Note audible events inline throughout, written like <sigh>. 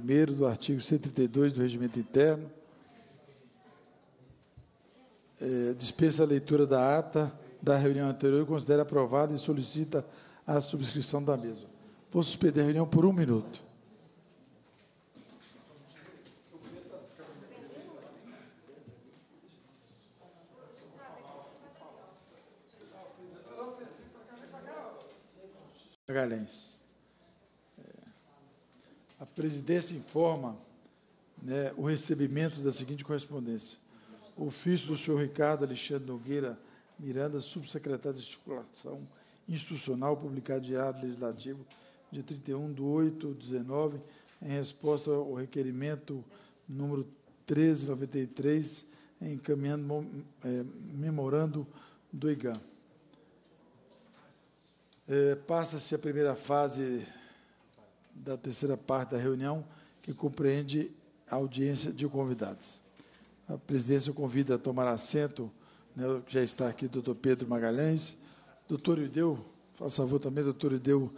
1 do artigo 132 do Regimento Interno. É, dispensa a leitura da ata da reunião anterior e considera aprovada e solicita a subscrição da mesma. Vou suspender a reunião por um minuto. Magalhães. Presidência informa né, o recebimento da seguinte correspondência. Ofício do senhor Ricardo Alexandre Nogueira Miranda, subsecretário de Articulação Institucional, publicado no Diário Legislativo, de 31 de 8 de 19, em resposta ao requerimento número 1393, encaminhando é, memorando do IGAM. É, Passa-se a primeira fase da terceira parte da reunião, que compreende a audiência de convidados. A presidência convida a tomar assento, né, já está aqui o doutor Pedro Magalhães, doutor Ideu, faça favor também, doutor Ideu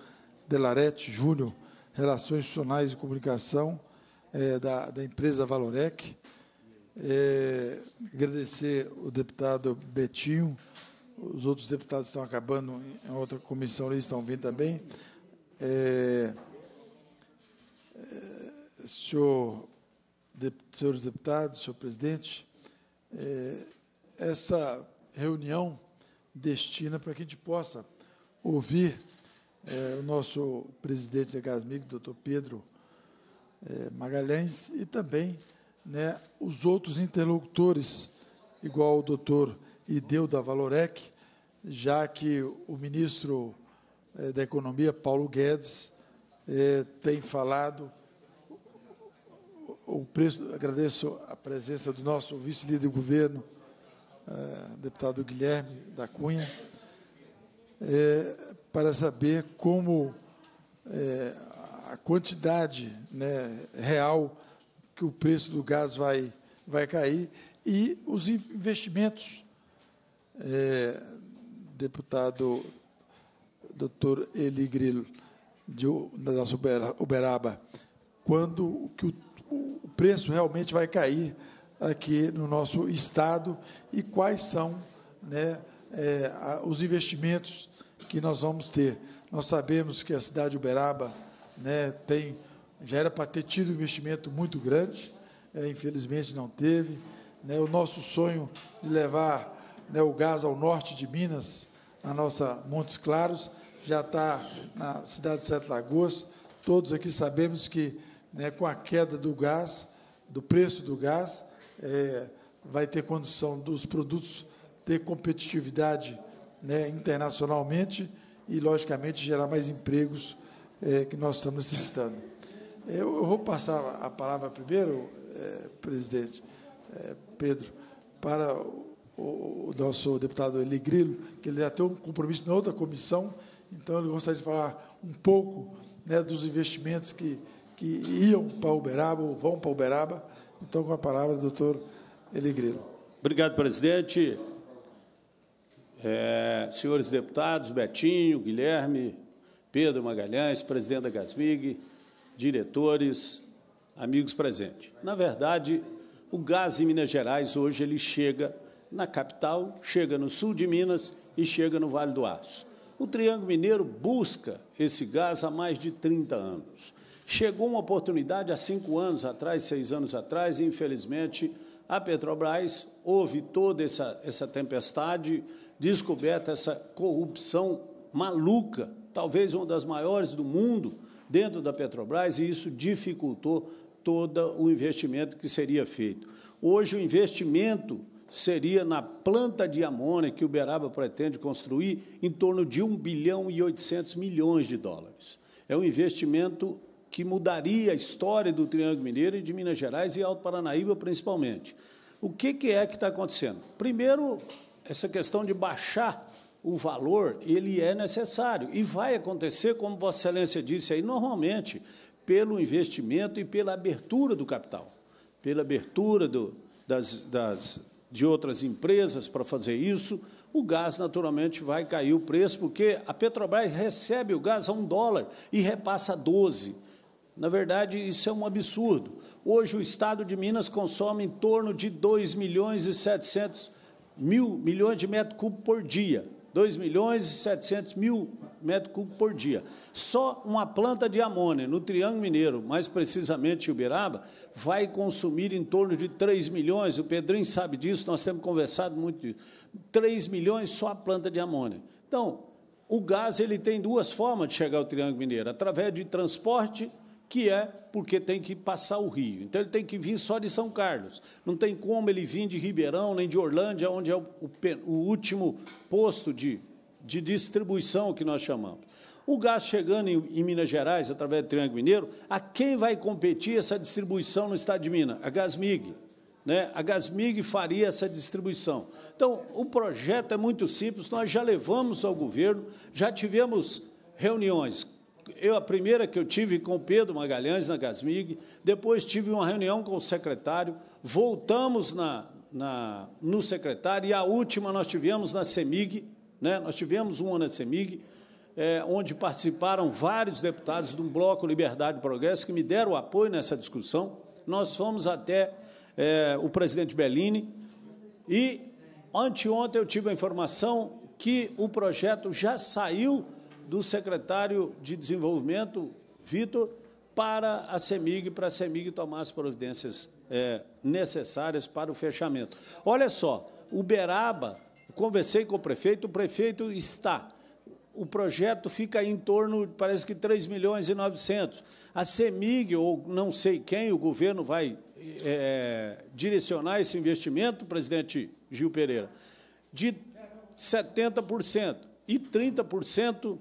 Delarete Júnior, Relações Institucionais e Comunicação, é, da, da empresa Valorec. É, agradecer o deputado Betinho, os outros deputados estão acabando em outra comissão, eles estão vindo também. É, senhor, de, senhores deputados, senhor presidente, é, essa reunião destina para que a gente possa ouvir é, o nosso presidente da Gasmig, doutor Pedro Magalhães, e também né, os outros interlocutores, igual o doutor e deu da Valorec, já que o ministro eh, da Economia, Paulo Guedes, eh, tem falado o preço. Agradeço a presença do nosso vice-líder do governo, eh, deputado Guilherme da Cunha, para saber como a quantidade né, real que o preço do gás vai, vai cair e os investimentos é, deputado doutor Eli Grilo, de, da nossa Uberaba, quando que o, o preço realmente vai cair aqui no nosso estado e quais são né, é, os investimentos que nós vamos ter. Nós sabemos que a cidade de Uberaba né, tem, já era para ter tido um investimento muito grande, é, infelizmente não teve. Né, o nosso sonho de levar né, o gás ao norte de Minas, na nossa Montes Claros, já está na cidade de Sete Lagoas. Todos aqui sabemos que, né, com a queda do gás, do preço do gás, é, vai ter condição dos produtos ter competitividade né, internacionalmente e, logicamente, gerar mais empregos é, que nós estamos necessitando. Eu, eu, vou passar a palavra primeiro, é, presidente é, Pedro, para o, nosso deputado Eli Grilo, que ele já tem um compromisso na outra comissão, então ele gostaria de falar um pouco né, dos investimentos que, que iam para Uberaba ou vão para Uberaba. Então, com a palavra, doutor Eli Grilo. Obrigado, presidente. É, senhores deputados, Betinho, Guilherme, Pedro Magalhães, presidente da Gasmig, diretores, amigos presentes. Na verdade, o gás em Minas Gerais hoje ele chega na capital, chega no sul de Minas e chega no Vale do Aço. O Triângulo Mineiro busca esse gás há mais de 30 anos. Chegou uma oportunidade há cinco anos atrás, seis anos atrás, e infelizmente a Petrobras houve toda essa, essa tempestade, descoberta essa corrupção maluca, talvez uma das maiores do mundo, dentro da Petrobras, e isso dificultou todo o investimento que seria feito. Hoje, o investimento seria na planta de amônia que Uberaba pretende construir em torno de 1 bilhão e 800 milhões de dólares. É um investimento que mudaria a história do Triângulo Mineiro e de Minas Gerais e Alto Paranaíba, principalmente. O que, que é que está acontecendo? Primeiro, essa questão de baixar o valor, ele é necessário e vai acontecer, como Vossa Excelência disse aí, normalmente, pelo investimento e pela abertura do capital, pela abertura do, das, das de outras empresas para fazer isso, o gás naturalmente vai cair o preço, porque a Petrobras recebe o gás a um dólar e repassa a 12. Na verdade, isso é um absurdo. Hoje, o Estado de Minas consome em torno de 2 milhões e 700 mil milhões de metros cúbicos por dia. 2 milhões e 700 mil metros cúbicos por dia. Só uma planta de amônia no Triângulo Mineiro, mais precisamente em Uberaba, vai consumir em torno de 3 milhões. O Pedrinho sabe disso, nós temos conversado muito disso. 3 milhões só a planta de amônia. Então, o gás ele tem duas formas de chegar ao Triângulo Mineiro: através de transporte que é porque tem que passar o rio. Então ele tem que vir só de São Carlos. Não tem como ele vir de Ribeirão nem de Orlândia, onde é o, o, último posto de, de distribuição que nós chamamos. O gás chegando em, em, Minas Gerais, através do Triângulo Mineiro, a quem vai competir essa distribuição no estado de Minas? A Gasmig. Né? A Gasmig faria essa distribuição. Então, o projeto é muito simples, nós já levamos ao governo, já tivemos reuniões eu, a primeira que eu tive com o Pedro Magalhães na Gasmig, depois tive uma reunião com o secretário, voltamos na, na, no secretário, e a última nós tivemos na CEMIG, né? nós tivemos uma na CEMIG, é, onde participaram vários deputados do Bloco Liberdade e Progresso, que me deram apoio nessa discussão. Nós fomos até é, o presidente Bellini, e anteontem eu tive a informação que o projeto já saiu do secretário de Desenvolvimento, Vitor, para a CEMIG, para a CEMIG tomar as providências é, necessárias para o fechamento. Olha só, Uberaba, conversei com o prefeito, o prefeito está. O projeto fica em torno, parece que 3 milhões e 900. A CEMIG, ou não sei quem, o governo vai é, direcionar esse investimento, presidente Gil Pereira, de 70% e 30%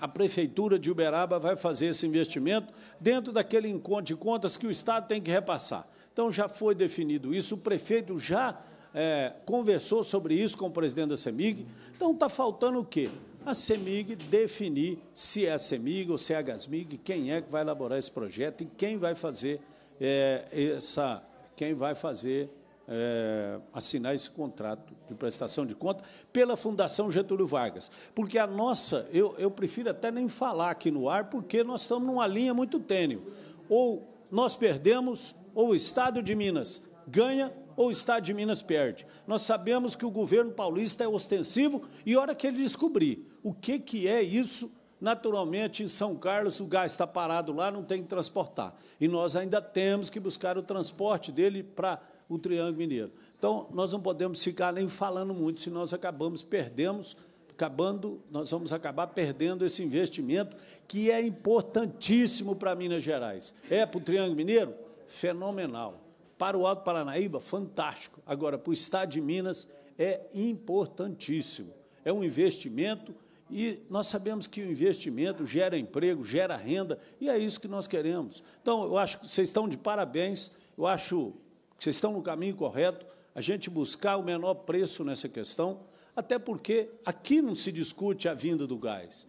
a Prefeitura de Uberaba vai fazer esse investimento dentro daquele encontro de contas que o Estado tem que repassar. Então, já foi definido isso, o prefeito já é, conversou sobre isso com o presidente da CEMIG. Então, está faltando o quê? A CEMIG definir se é a CEMIG ou se é a GASMIG, quem é que vai elaborar esse projeto e quem vai fazer é, essa, quem vai fazer é, assinar esse contrato de prestação de conta pela Fundação Getúlio Vargas. Porque a nossa, eu, eu prefiro até nem falar aqui no ar, porque nós estamos numa linha muito tênue. Ou nós perdemos, ou o Estado de Minas ganha, ou o Estado de Minas perde. Nós sabemos que o governo paulista é ostensivo e, hora que ele descobrir o que, que é isso, naturalmente, em São Carlos, o gás está parado lá, não tem que transportar. E nós ainda temos que buscar o transporte dele para o Triângulo Mineiro. Então, nós não podemos ficar nem falando muito, se nós acabamos, perdemos, acabando, nós vamos acabar perdendo esse investimento que é importantíssimo para Minas Gerais. É para o Triângulo Mineiro? Fenomenal. Para o Alto Paranaíba, fantástico. Agora, para o Estado de Minas, é importantíssimo. É um investimento e nós sabemos que o investimento gera emprego, gera renda, e é isso que nós queremos. Então, eu acho que vocês estão de parabéns, eu acho vocês estão no caminho correto, a gente buscar o menor preço nessa questão, até porque aqui não se discute a vinda do gás.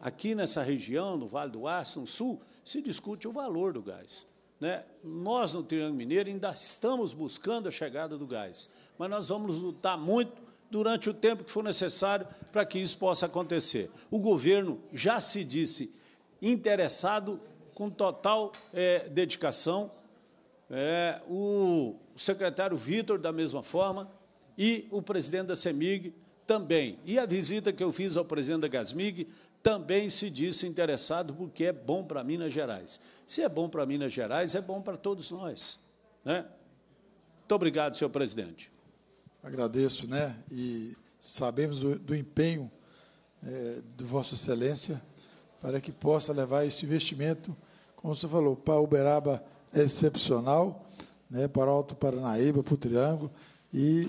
Aqui nessa região, no Vale do Aço, no Sul, se discute o valor do gás. Né? Nós, no Triângulo Mineiro, ainda estamos buscando a chegada do gás, mas nós vamos lutar muito durante o tempo que for necessário para que isso possa acontecer. O governo já se disse interessado com total é, dedicação é, o secretário Vitor, da mesma forma, e o presidente da CEMIG também. E a visita que eu fiz ao presidente da Gasmig também se disse interessado, porque é bom para Minas Gerais. Se é bom para Minas Gerais, é bom para todos nós. Né? Muito obrigado, senhor presidente. Agradeço, né? E sabemos do, do empenho é, de Vossa Excelência para que possa levar esse investimento, como você falou, para Uberaba excepcional né, para o Alto Paranaíba, para o Triângulo e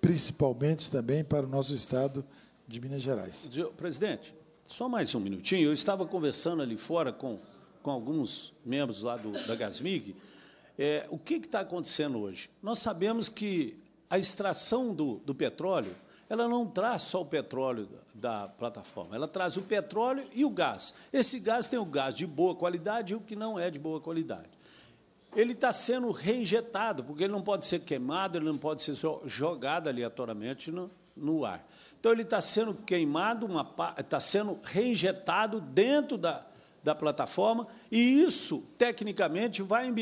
principalmente também para o nosso estado de Minas Gerais. Presidente, só mais um minutinho. Eu estava conversando ali fora com, com alguns membros lá do, da Gasmig. É, o que está acontecendo hoje? Nós sabemos que a extração do, do petróleo ela não traz só o petróleo da plataforma, ela traz o petróleo e o gás. Esse gás tem o gás de boa qualidade e o que não é de boa qualidade ele está sendo reinjetado, porque ele não pode ser queimado, ele não pode ser jogado aleatoriamente no, no ar. Então, ele está sendo queimado, está sendo reinjetado dentro da, da plataforma, e isso, tecnicamente, vai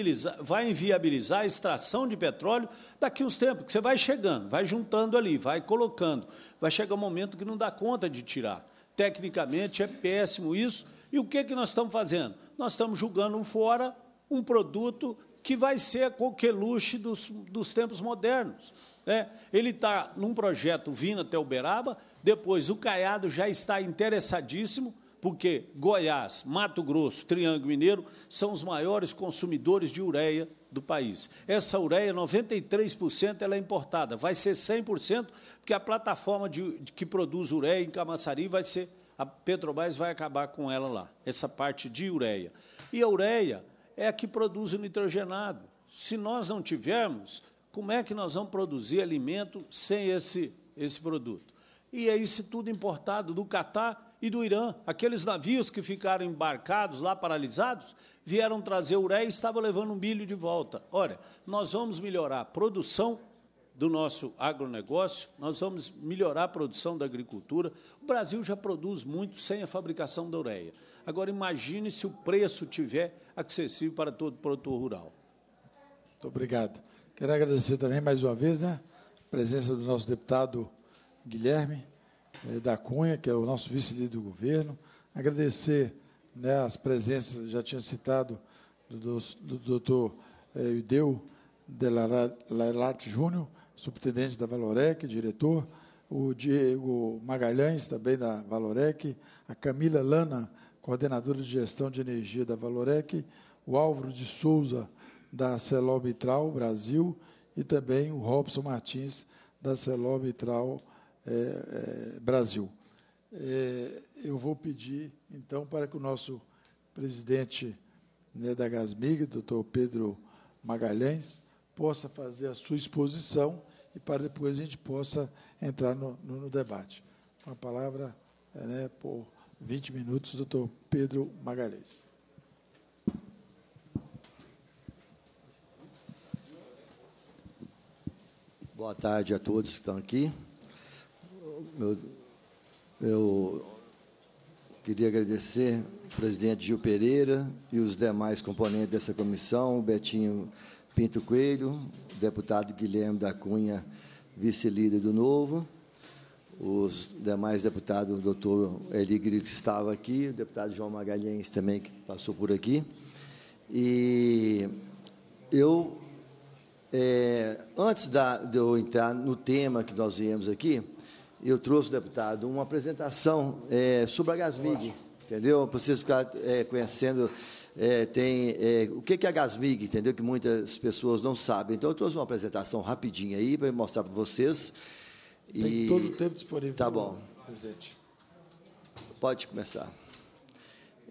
vai inviabilizar a extração de petróleo daqui a uns tempos, que você vai chegando, vai juntando ali, vai colocando. Vai chegar um momento que não dá conta de tirar. Tecnicamente, é péssimo isso. E o que, que nós estamos fazendo? Nós estamos julgando fora um produto que vai ser a coqueluche dos, dos tempos modernos. Né? Ele está num projeto vindo até Uberaba, depois o Caiado já está interessadíssimo, porque Goiás, Mato Grosso, Triângulo Mineiro são os maiores consumidores de ureia do país. Essa ureia, 93% ela é importada, vai ser 100%, porque a plataforma de, de, que produz ureia em Camaçari vai ser, a Petrobras vai acabar com ela lá, essa parte de ureia. E a ureia é a que produz o nitrogenado. Se nós não tivermos, como é que nós vamos produzir alimento sem esse, esse produto? E é isso tudo importado do Catar e do Irã. Aqueles navios que ficaram embarcados lá, paralisados, vieram trazer ureia e estavam levando um milho de volta. Olha, nós vamos melhorar a produção do nosso agronegócio, nós vamos melhorar a produção da agricultura. O Brasil já produz muito sem a fabricação da ureia. Agora, imagine se o preço tiver acessível para todo produtor rural. Muito obrigado. Quero agradecer também mais uma vez né, a presença do nosso deputado Guilherme eh, da Cunha, que é o nosso vice-líder do governo. Agradecer né, as presenças, já tinha citado, do, do, doutor eh, Ideu Lailarte Júnior, subtenente da Valorec, diretor, o Diego Magalhães, também da Valorec, a Camila Lana, coordenadora de gestão de energia da Valorec, o Álvaro de Souza, da Celol Mitral Brasil, e também o Robson Martins, da Celol Mitral é, é, Brasil. É, eu vou pedir, então, para que o nosso presidente né, da Gasmig, doutor Pedro Magalhães, possa fazer a sua exposição e para depois a gente possa entrar no, no, no debate. Com a palavra, né, por 20 minutos, doutor Pedro Magalhães. Boa tarde a todos que estão aqui. Eu, eu queria agradecer o presidente Gil Pereira e os demais componentes dessa comissão, o Betinho Pinto Coelho, deputado Guilherme da Cunha, vice-líder do Novo, os demais deputados, o doutor Eligre, que estava aqui, o deputado João Magalhães também, que passou por aqui. E eu, é, antes da, de eu entrar no tema que nós viemos aqui, eu trouxe, deputado, uma apresentação é, sobre a Gasmig, entendeu? Para vocês ficarem é, conhecendo é, tem é, o que é a Gasmig, entendeu? Que muitas pessoas não sabem. Então, eu trouxe uma apresentação rapidinha aí para mostrar para vocês. Tem e... todo o tempo disponível. Tá bom. Presidente. Pode começar.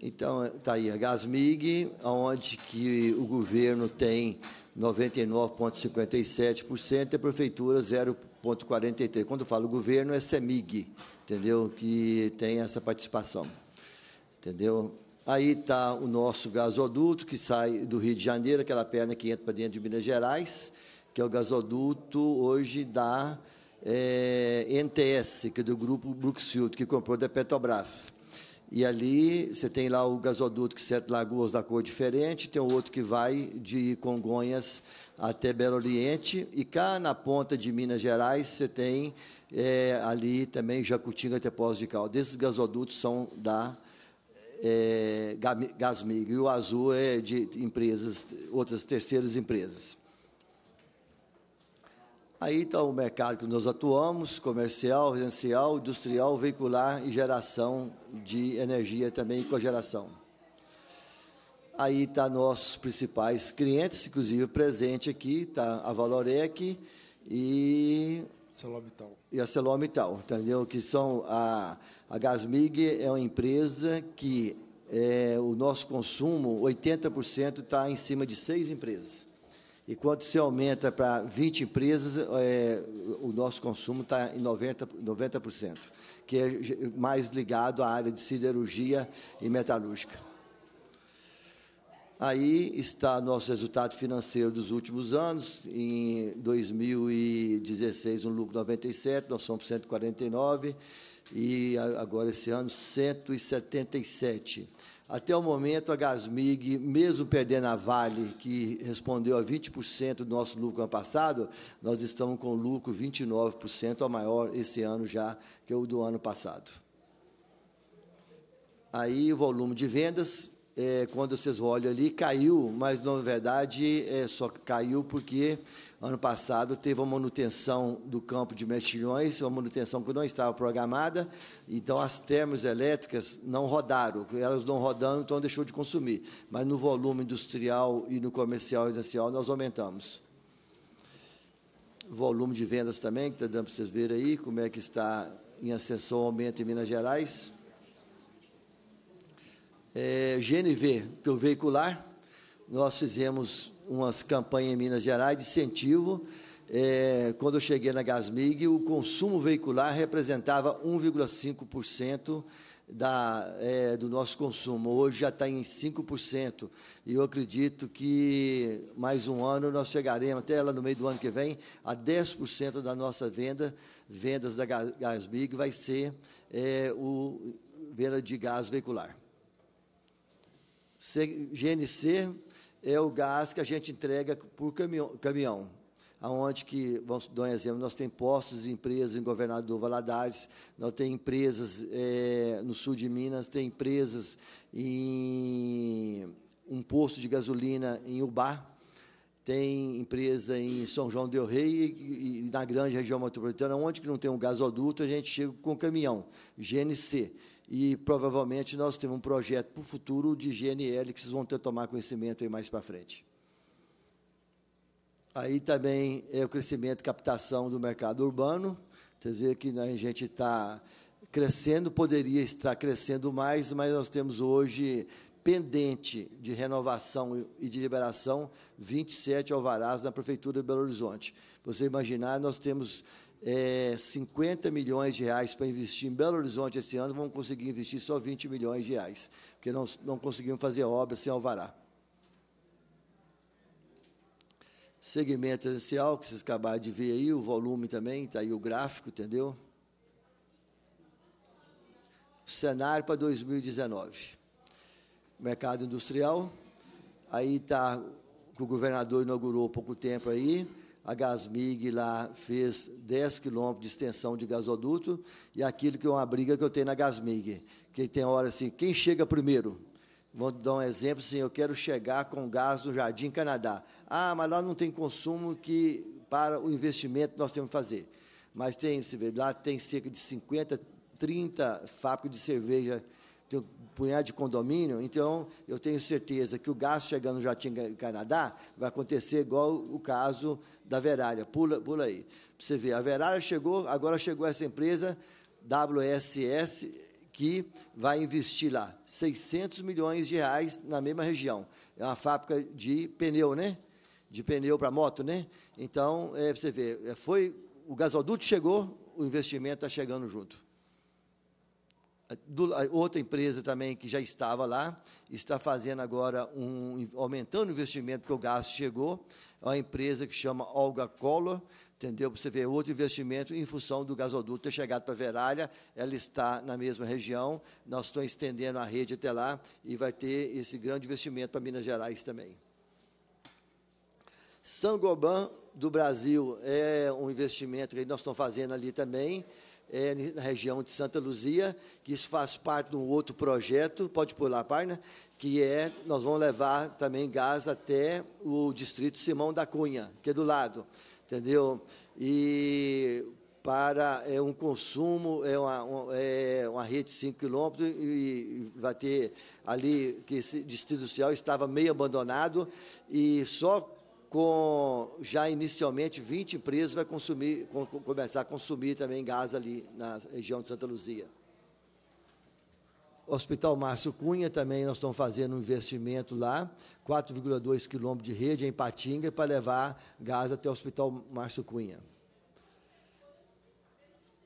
Então, está aí a Gasmig, onde que o governo tem 99,57% e a prefeitura 0,43%. Quando eu falo governo, é CEMIG, entendeu? Que tem essa participação. Entendeu? Aí está o nosso gasoduto, que sai do Rio de Janeiro, aquela perna que entra para dentro de Minas Gerais, que é o gasoduto hoje da é, NTS, que é do grupo Brookfield, que comprou da Petrobras. E ali você tem lá o gasoduto que Sete Lagoas da cor diferente, tem outro que vai de Congonhas até Belo Oriente, e cá na ponta de Minas Gerais você tem é, ali também Jacutinga até Poços de Caldas. Esses gasodutos são da é, Gasmig, e o azul é de empresas, outras terceiras empresas. Aí está o mercado que nós atuamos, comercial, residencial, industrial, veicular e geração de energia também, cogeração. Aí está nossos principais clientes, inclusive presente aqui, está a Valorec e... Celomital. E a Celomital, entendeu? Que são a, a Gasmig é uma empresa que é, o nosso consumo, 80% está em cima de seis empresas. E quando se aumenta para 20 empresas, é, o nosso consumo está em 90%, 90%, que é mais ligado à área de siderurgia e metalúrgica. Aí está nosso resultado financeiro dos últimos anos. Em 2016, um lucro 97, nós somos 149, e agora esse ano 177. Até o momento, a Gasmig, mesmo perdendo a Vale, que respondeu a 20% do nosso lucro ano passado, nós estamos com lucro 29%, a maior esse ano já que o do ano passado. Aí o volume de vendas, é, quando vocês olham ali, caiu, mas na verdade é, só caiu porque Ano passado teve uma manutenção do campo de mexilhões, uma manutenção que não estava programada, então as termoelétricas não rodaram, elas não rodando, então deixou de consumir. Mas no volume industrial e no comercial residencial nós aumentamos. Volume de vendas também, que está dando para vocês verem aí, como é que está em ascensão, aumento em Minas Gerais. É, GNV, que o veicular, nós fizemos umas campanhas em Minas Gerais de incentivo. É, quando eu cheguei na Gasmig, o consumo veicular representava 1,5% da, é, do nosso consumo. Hoje já está em 5%. E eu acredito que mais um ano nós chegaremos, até lá no meio do ano que vem, a 10% da nossa venda, vendas da Gasmig, vai ser é, o venda de gás veicular. GNC é o gás que a gente entrega por caminhão, caminhão aonde que, vamos dar um exemplo, nós temos postos e empresas em Governador Valadares, nós temos empresas é, no sul de Minas, tem empresas em um posto de gasolina em Ubá, tem empresa em São João del Rei e, e na grande região metropolitana, onde que não tem um gasoduto, a gente chega com caminhão, GNC e provavelmente nós temos um projeto para o futuro de GNL que vocês vão ter que tomar conhecimento aí mais para frente. Aí também é o crescimento e captação do mercado urbano, quer dizer que né, a gente está crescendo, poderia estar crescendo mais, mas nós temos hoje pendente de renovação e de liberação 27 alvarás na Prefeitura de Belo Horizonte. Você imaginar, nós temos é, 50 milhões de reais para investir em Belo Horizonte esse ano, vamos conseguir investir só 20 milhões de reais, porque não, não conseguimos fazer obra sem alvará. Segmento essencial, que vocês acabaram de ver aí, o volume também, está aí o gráfico, entendeu? Cenário para 2019. Mercado industrial, aí está, que o governador inaugurou há pouco tempo aí, a Gasmig lá fez 10 quilômetros de extensão de gasoduto, e aquilo que é uma briga que eu tenho na Gasmig, que tem hora assim, quem chega primeiro? Vou dar um exemplo, assim, eu quero chegar com gás do Jardim Canadá. Ah, mas lá não tem consumo que para o investimento nós temos que fazer. Mas tem, você vê, lá tem cerca de 50, 30 fábricas de cerveja punhado de condomínio, então eu tenho certeza que o gás chegando no Jardim Canadá vai acontecer igual o caso da Verália. Pula, pula aí. Você vê, a Verália chegou, agora chegou essa empresa WSS que vai investir lá 600 milhões de reais na mesma região. É uma fábrica de pneu, né? De pneu para moto, né? Então, é, você vê, é, foi o gasoduto chegou, o investimento está chegando junto do, outra empresa também que já estava lá, está fazendo agora um aumentando o investimento porque o gás chegou, é uma empresa que chama Olga Collor, entendeu? Você vê outro investimento em função do gasoduto ter chegado para Veralha, ela está na mesma região, nós estamos estendendo a rede até lá e vai ter esse grande investimento para Minas Gerais também. Sangoban do Brasil é um investimento que nós estamos fazendo ali também, é, na região de Santa Luzia, que isso faz parte de um outro projeto, pode pular a página, que é, nós vamos levar também gás até o distrito Simão da Cunha, que é do lado, entendeu? E para é, um consumo, é uma, um, é uma rede de 5 quilômetros e, e, vai ter ali, que esse distrito industrial estava meio abandonado e só com já inicialmente 20 empresas vai consumir, com, começar a consumir também gás ali na região de Santa Luzia. Hospital Márcio Cunha também nós estamos fazendo um investimento lá, 4,2 quilômetros de rede em Patinga para levar gás até o Hospital Márcio Cunha.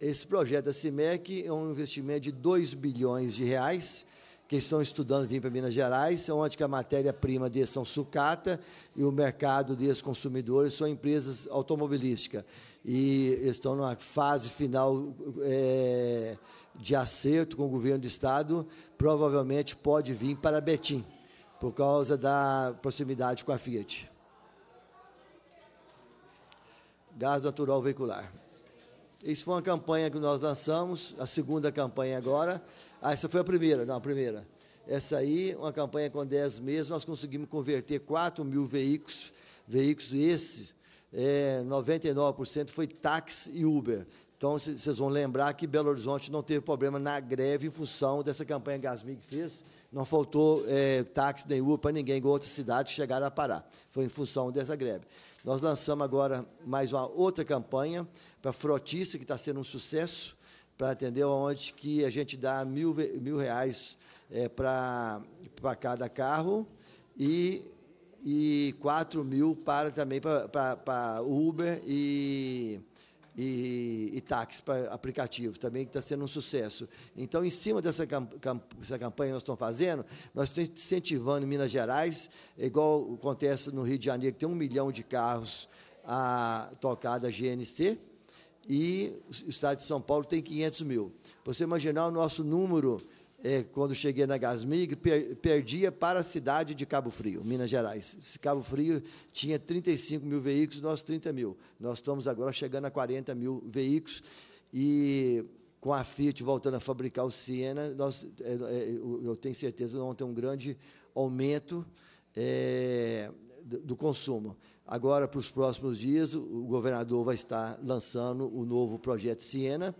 Esse projeto da CIMEC é um investimento de 2 bilhões de reais, que estão estudando vir para Minas Gerais, onde que a matéria-prima deles são sucata e o mercado desses consumidores são empresas automobilísticas. E estão numa fase final é, de acerto com o governo do Estado, provavelmente pode vir para Betim, por causa da proximidade com a Fiat. Gás natural veicular. Isso foi uma campanha que nós lançamos, a segunda campanha agora. Ah, essa foi a primeira, não, a primeira. Essa aí, uma campanha com 10 meses, nós conseguimos converter 4 mil veículos, veículos esses, é, 99% foi táxi e Uber. Então, vocês vão lembrar que Belo Horizonte não teve problema na greve em função dessa campanha que a Gasmig fez. Não faltou é, táxi nem Uber para ninguém, igual outras cidades chegaram a parar. Foi em função dessa greve. Nós lançamos agora mais uma outra campanha para frotista, que está sendo um sucesso, para atender onde que a gente dá mil, mil reais é, para cada carro e, e 4 mil para também para Uber e, e, e táxi para aplicativo, também que está sendo um sucesso. Então, em cima dessa camp campanha que nós estamos fazendo, nós estamos incentivando em Minas Gerais, igual acontece no Rio de Janeiro, que tem um milhão de carros a tocar da GNC, e o estado de São Paulo tem 500 mil. Você imaginar o nosso número, é, quando cheguei na Gasmig, per, perdia para a cidade de Cabo Frio, Minas Gerais. Cabo Frio tinha 35 mil veículos, nós 30 mil. Nós estamos agora chegando a 40 mil veículos e com a Fiat voltando a fabricar o Siena, nós, é, é, eu tenho certeza que vamos ter um grande aumento é, do consumo. Agora, para os próximos dias, o governador vai estar lançando o novo projeto Siena,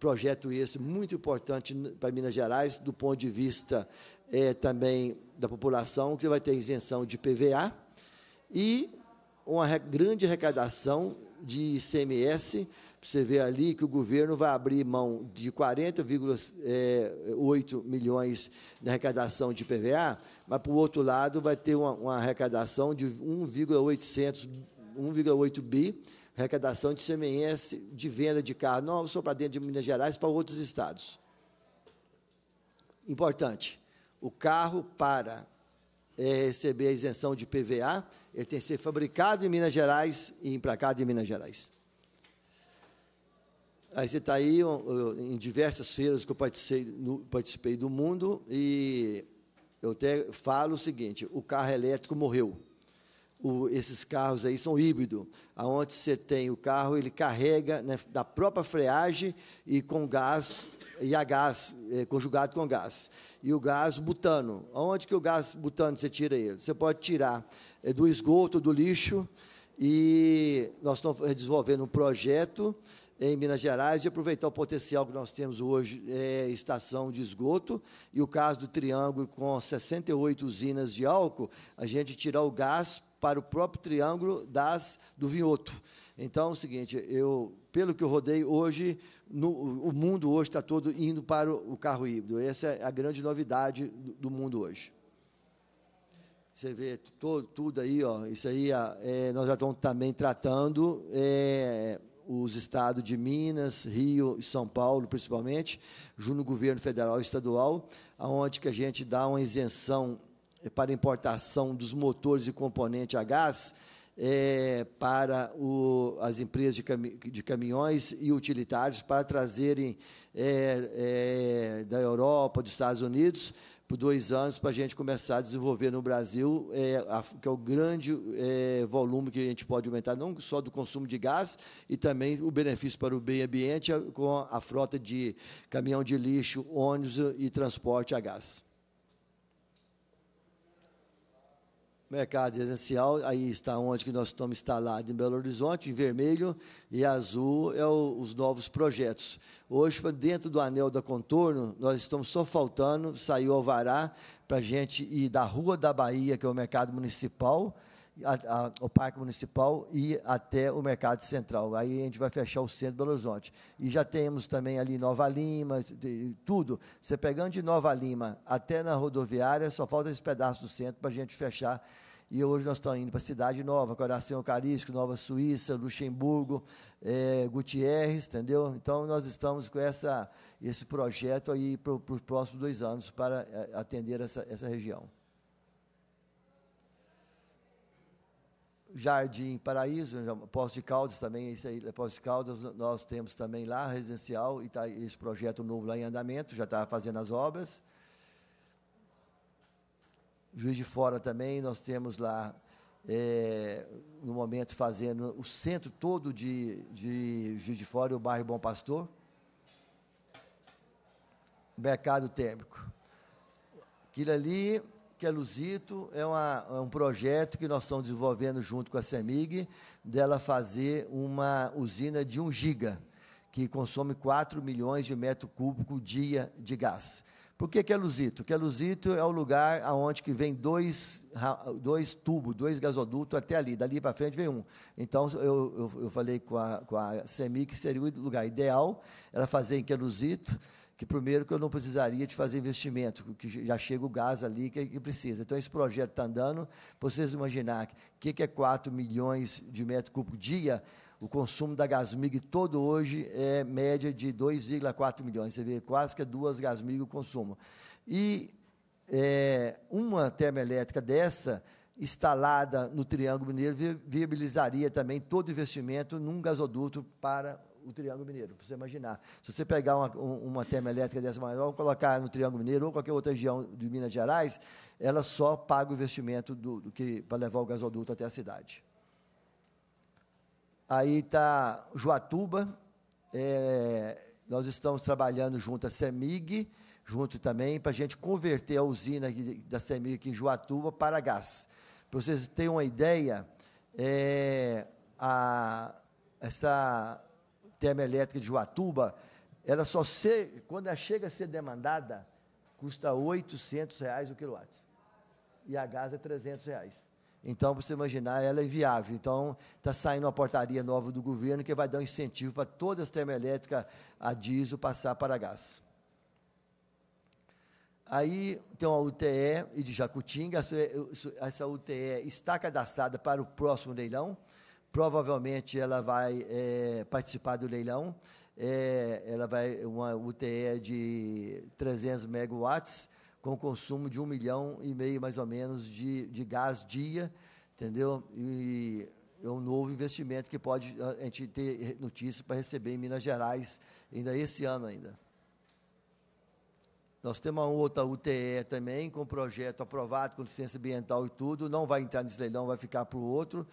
projeto esse muito importante para Minas Gerais, do ponto de vista é, também da população, que vai ter isenção de PVA e uma grande arrecadação de ICMS. Você vê ali que o governo vai abrir mão de 40,8 é, milhões de arrecadação de PVA, mas, por outro lado, vai ter uma, uma arrecadação de 1,8 bi, arrecadação de CMS de venda de carro, não só para dentro de Minas Gerais, para outros estados. Importante, o carro para é, receber a isenção de PVA, ele tem que ser fabricado em Minas Gerais e emplacado em Minas Gerais. Aí você está aí em diversas feiras que eu participei, no, participei do mundo e eu até falo o seguinte: o carro elétrico morreu. O, esses carros aí são híbridos, aonde você tem o carro, ele carrega né, da própria freagem e com gás, e a gás, é, conjugado com gás. E o gás butano. Aonde que o gás butano você tira ele? Você pode tirar é, do esgoto, do lixo, e nós estamos desenvolvendo um projeto em Minas Gerais de aproveitar o potencial que nós temos hoje, é, estação de esgoto, e o caso do Triângulo, com 68 usinas de álcool, a gente tirar o gás para o próprio Triângulo das, do Vinhoto. Então, é o seguinte, eu, pelo que eu rodei hoje, no, o mundo hoje está todo indo para o, carro híbrido. Essa é a grande novidade do, do mundo hoje. Você vê todo, tudo aí, ó, isso aí é, nós já estamos também tratando é, os estados de Minas, Rio e São Paulo, principalmente, junto ao governo federal e estadual, aonde que a gente dá uma isenção eh, para importação dos motores e componentes a gás é, para o, as empresas de, cami de, caminhões e utilitários para trazerem é, é, da Europa, dos Estados Unidos, por dois anos para a gente começar a desenvolver no Brasil, é, a, que é o grande é, volume que a gente pode aumentar, não só do consumo de gás, e também o benefício para o meio ambiente com a, a frota de caminhão de lixo, ônibus e transporte a gás. Mercado essencial, aí está onde que nós estamos instalados em Belo Horizonte, em vermelho e azul é o, os novos projetos. Hoje, dentro do anel da contorno, nós estamos só faltando, saiu o alvará para a gente ir da Rua da Bahia, que é o mercado municipal, a, a, o Parque Municipal e até o Mercado Central. Aí a gente vai fechar o centro de Belo Horizonte. E já temos também ali Nova Lima, tudo. Você pegando de Nova Lima até na rodoviária, só falta esse pedaço do centro para a gente fechar e hoje nós estamos indo para Cidade Nova, Coração Eucarístico, Nova Suíça, Luxemburgo, é, Gutierrez, entendeu? Então, nós estamos com essa, esse projeto aí para os próximos dois anos para é, atender essa, essa região. Jardim Paraíso, Poço de Caldas também, isso aí, Poço de Caldas, nós temos também lá, residencial, e está esse projeto novo lá em andamento, já está fazendo as obras. Juiz de Fora também, nós temos lá, é, no momento, fazendo o centro todo de, de Juiz de Fora e o bairro Bom Pastor. Mercado térmico. Aquilo ali, que é Luzito, é, uma, é um projeto que nós estamos desenvolvendo junto com a CEMIG, dela fazer uma usina de 1 giga, que consome 4 milhões de metro cúbico dia de gás. Por que, que é Luzito? Porque Luzito é o lugar aonde que vem dois, dois tubos, dois gasodutos até ali. Dali para frente vem um. Então, eu, eu, eu, falei com a, com a SEMI que seria o lugar ideal ela fazer em Queluzito, que primeiro que eu não precisaria de fazer investimento, que já chega o gás ali que, que precisa. Então, esse projeto está andando. Para vocês imaginar o que, que é 4 milhões de metros cúbicos dia, o consumo da Gasmig todo hoje é média de 2,4 milhões. Você vê, quase que é duas Gasmig o consumo. E é, uma termoelétrica dessa, instalada no Triângulo Mineiro, viabilizaria também todo investimento num gasoduto para o Triângulo Mineiro, para você imaginar. Se você pegar uma, uma termoelétrica dessa maior, colocar no Triângulo Mineiro ou qualquer outra região de Minas Gerais, ela só paga o investimento do, do que para levar o gasoduto até a cidade. Aí está Joatuba, é, nós estamos trabalhando junto à CEMIG, junto também, para a gente converter a usina da CEMIG em Joatuba para gás. Para vocês terem uma ideia, é, a, essa termoelétrica de Joatuba, ela só ser, quando ela chega a ser demandada, custa 800 reais o quilowatt. E a gás é 300 reais. Então, para você imaginar, ela é inviável. Então, está saindo uma portaria nova do governo que vai dar um incentivo para todas as termoelétricas a diesel passar para gás. Aí tem uma UTE de Jacutinga, essa UTE está cadastrada para o próximo leilão, provavelmente ela vai é, participar do leilão, é, ela vai, uma UTE de 300 megawatts, com consumo de um milhão e meio, mais ou menos, de, de gás dia, entendeu? E é um novo investimento que pode a gente ter notícia para receber em Minas Gerais, ainda esse ano ainda. Nós temos uma outra UTE também, com projeto aprovado, com licença ambiental e tudo, não vai entrar nesse leilão, vai ficar para o outro,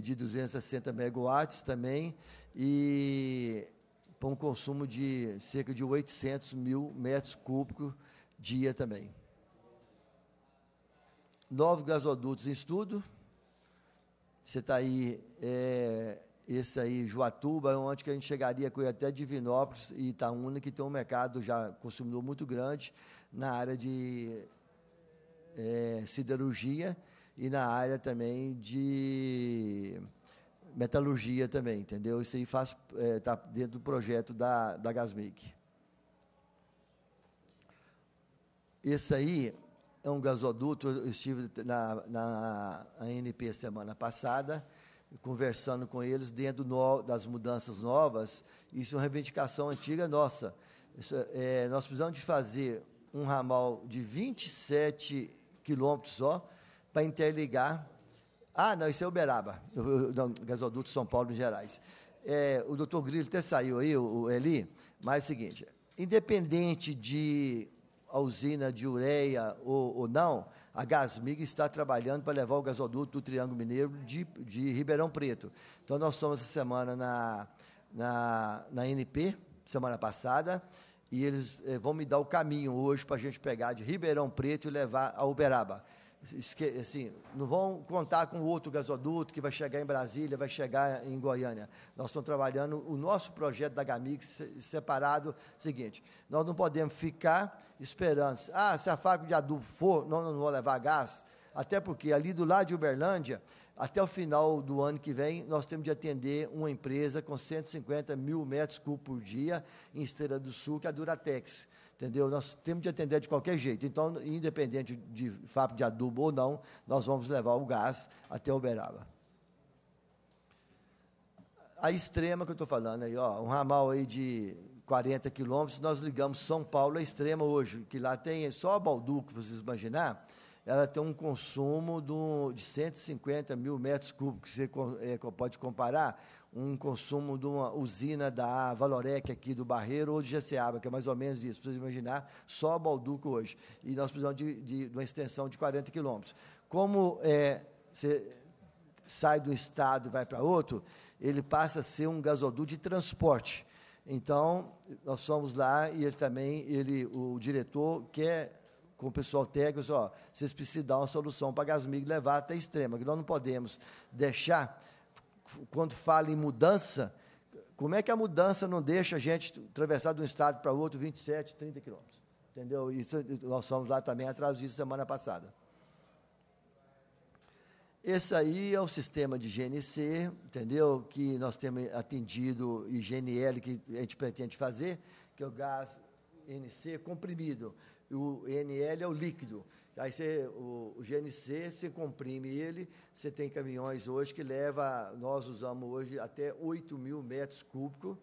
de 260 megawatts também, e para um consumo de cerca de 800 mil metros cúbicos dia também. Novos gasodutos em estudo. Você está aí, é, esse aí, Joatuba, onde que a gente chegaria com até Divinópolis e Itaúna, que tem um mercado já consumidor muito grande na área de é, siderurgia e na área também de metalurgia também, entendeu? Isso aí está é, tá dentro do projeto da, da Gasmic. Esse aí é um gasoduto, eu estive na, na ANP semana passada, conversando com eles dentro no, das mudanças novas, isso é uma reivindicação antiga nossa. Isso, é, nós precisamos de fazer um ramal de 27 quilômetros só, para interligar. Ah, não, isso é Uberaba, o gasoduto São Paulo, Minas Gerais. É, o doutor Grilo até saiu aí, o, Eli, mas é o seguinte, independente de a usina de ureia ou, ou não, a Gasmig está trabalhando para levar o gasoduto do Triângulo Mineiro de, de Ribeirão Preto. Então, nós somos essa semana na, na, na NP, semana passada, e eles eh, vão me dar o caminho hoje para a gente pegar de Ribeirão Preto e levar a Uberaba assim, não vão contar com outro gasoduto que vai chegar em Brasília, vai chegar em Goiânia. Nós estamos trabalhando o nosso projeto da Gamix separado. Seguinte, nós não podemos ficar esperando. Ah, se a fábrica de adubo for, não, não vou levar gás. Até porque ali do lado de Uberlândia, até o final do ano que vem, nós temos de atender uma empresa com 150 mil metros cúbicos por dia em Esteira do Sul, que é a Duratex entendeu? Nós temos de atender de qualquer jeito. Então, independente de fábrica de adubo ou não, nós vamos levar o gás até Uberaba. A extrema que eu estou falando aí, ó, um ramal aí de 40 quilômetros, nós ligamos São Paulo à extrema hoje, que lá tem só Balduco, para vocês imaginar, ela tem um consumo do, de 150 mil metros cúbicos, você é, pode comparar um consumo de uma usina da Valorec aqui do Barreiro ou de Jeceaba, que é mais ou menos isso, vocês imaginar, só Balduco hoje. E nós precisamos de, de, de uma extensão de 40 quilômetros. Como é, você sai de um estado e vai para outro, ele passa a ser um gasoduto de transporte. Então, nós fomos lá e ele também, ele, o diretor quer com o pessoal técnico, ó, vocês precisam dar uma solução para Gasmig levar até extrema, que nós não podemos deixar, quando fala em mudança, como é que a mudança não deixa a gente atravessar de um estado para outro 27, 30 quilômetros? Entendeu? Isso, nós fomos lá também atrás disso semana passada. Esse aí é o sistema de GNC, entendeu? Que nós temos atendido e GNL que a gente pretende fazer, que é o gás NC comprimido o NL é o líquido. Aí você, o, o, GNC, você comprime ele, você tem caminhões hoje que leva, nós usamos hoje até 8 mil metros cúbicos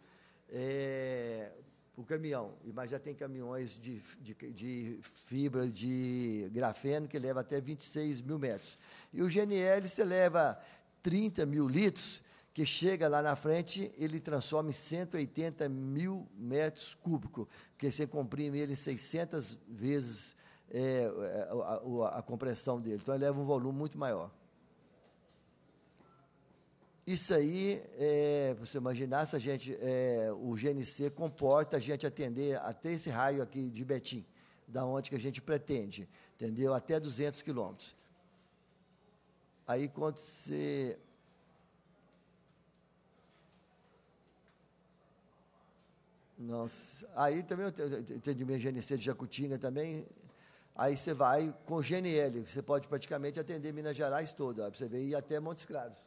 é, por caminhão. Mas já tem caminhões de, de, de, fibra de grafeno que leva até 26 mil metros. E o GNL você leva 30 mil litros, que chega lá na frente, ele transforma em 180 mil metros cúbicos, porque você comprime ele 600 vezes é, a, a, a, compressão dele. Então, ele leva um volume muito maior. Isso aí, é, você imaginar se a gente, é, o GNC comporta a gente atender até esse raio aqui de Betim, da onde que a gente pretende, entendeu? Até 200 quilômetros. Aí, quando você Nossa. Aí também eu tenho minha GNC de Jacutinga também. Aí você vai com GNL, você pode praticamente atender Minas Gerais toda, para você ver, ir até Montes Claros,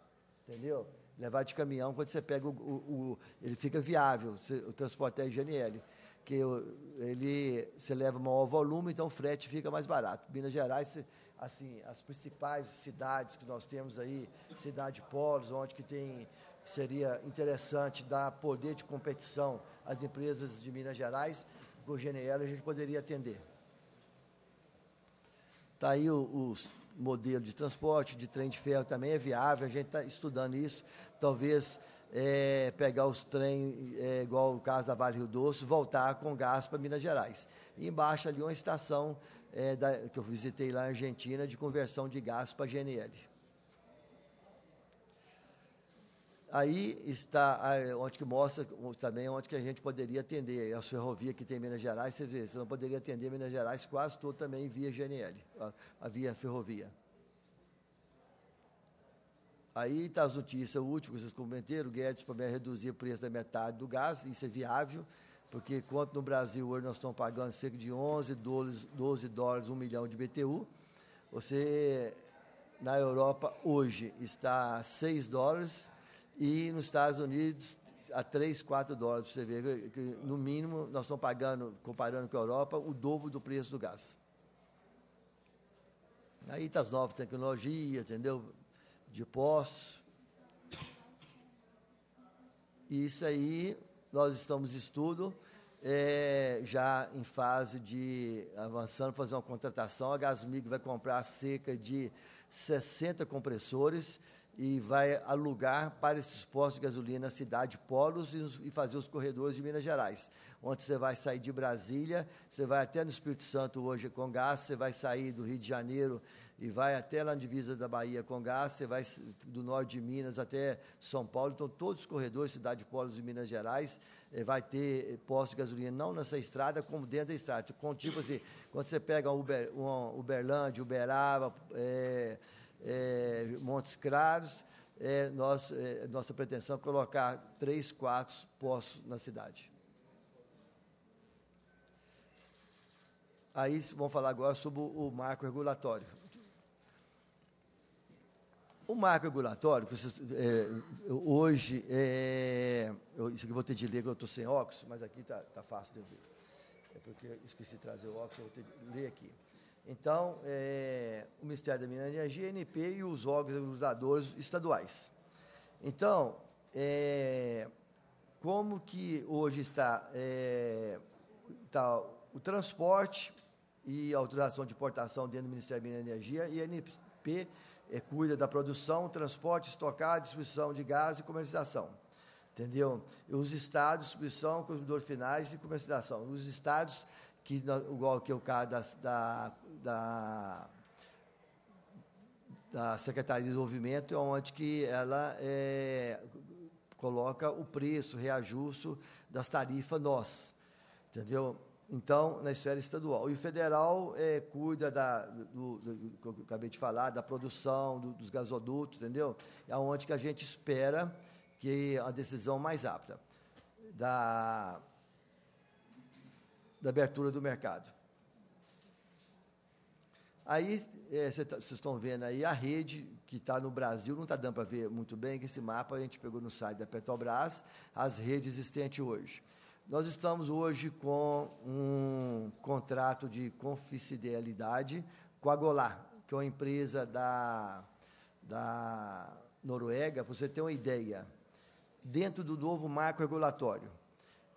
entendeu? Levar de caminhão, quando você pega o, o, o ele fica viável, você, o transporte é GNL, que ele, você leva maior volume, então o frete fica mais barato. Minas Gerais, assim, as principais cidades que nós temos aí, cidade polos, onde que tem seria interessante dar poder de competição às empresas de Minas Gerais, com o GNL a gente poderia atender. Está aí o, o, modelo de transporte, de trem de ferro também é viável, a gente está estudando isso, talvez é, pegar os trens, é, igual o caso da Vale Rio Doce, voltar com gás para Minas Gerais. E embaixo ali uma estação é, da, que eu visitei lá na Argentina de conversão de gás para GNL. Aí está onde que mostra também onde que a gente poderia atender. A ferrovia que tem em Minas Gerais, você vê, você não poderia atender Minas Gerais quase todo também via GNL, a, a via ferrovia. Aí está as notícias, último que vocês comentaram, o Guedes para reduzir o preço da metade do gás, isso é viável, porque quanto no Brasil hoje nós estamos pagando cerca de 11 dólares, 12 dólares, 1 milhão de BTU, você, na Europa, hoje está a 6 dólares, e nos Estados Unidos a 3, 4 dólares, você ver que, no mínimo nós estamos pagando, comparando com a Europa, o dobro do preço do gás. Aí está as novas tecnologias, entendeu? De postos. Isso aí, nós estamos em estudo, é, já em fase de avançando, fazer uma contratação. A Gasmig vai comprar cerca de 60 compressores e vai alugar para esses postos de gasolina na cidade polos e, fazer os corredores de Minas Gerais, onde você vai sair de Brasília, você vai até no Espírito Santo hoje com gás, você vai sair do Rio de Janeiro e vai até lá na divisa da Bahia com gás, você vai do norte de Minas até São Paulo, então todos os corredores, cidade polos de Minas Gerais, eh, vai ter postos de gasolina, não nessa estrada, como dentro da estrada, com tipo assim, quando você pega Uber, um Uberlândia, Uberaba, é, é, Montes Claros, é, nós, é, nossa pretensão é colocar três, quatro postos na cidade. Aí vamos falar agora sobre o marco regulatório. O marco regulatório, vocês, é, hoje, é, eu, isso aqui eu vou ter de ler, que eu estou sem óculos, mas aqui está tá fácil de eu ver. porque esqueci de trazer o óculos, eu vou ter que ler aqui. Então, é, o Ministério da Minas e Energia, ANP e os órgãos reguladores estaduais. Então, é, como que hoje está, é, está o transporte e autorização de importação dentro do Ministério da Minas e Energia e a é, cuida da produção, transporte, estocagem, distribuição de gás e comercialização. Entendeu? E os estados, distribuição, consumidores finais e comercialização. Os estados, que, igual que o caso da, da, da Secretaria de Desenvolvimento, é onde que ela é, coloca o preço, reajusto das tarifas nós. Entendeu? Então, na esfera estadual. E o federal é, cuida da, do, do, que eu acabei de falar, da produção, do, dos gasodutos, entendeu? É onde que a gente espera que a decisão mais apta da, da abertura do mercado. Aí, vocês é, estão vendo aí a rede que está no Brasil, não está dando para ver muito bem, que esse mapa a gente pegou no site da Petrobras, as redes existentes hoje. Nós estamos hoje com um contrato de confidencialidade com a Golar, que é uma empresa da, da Noruega, para você ter uma ideia, dentro do novo marco regulatório.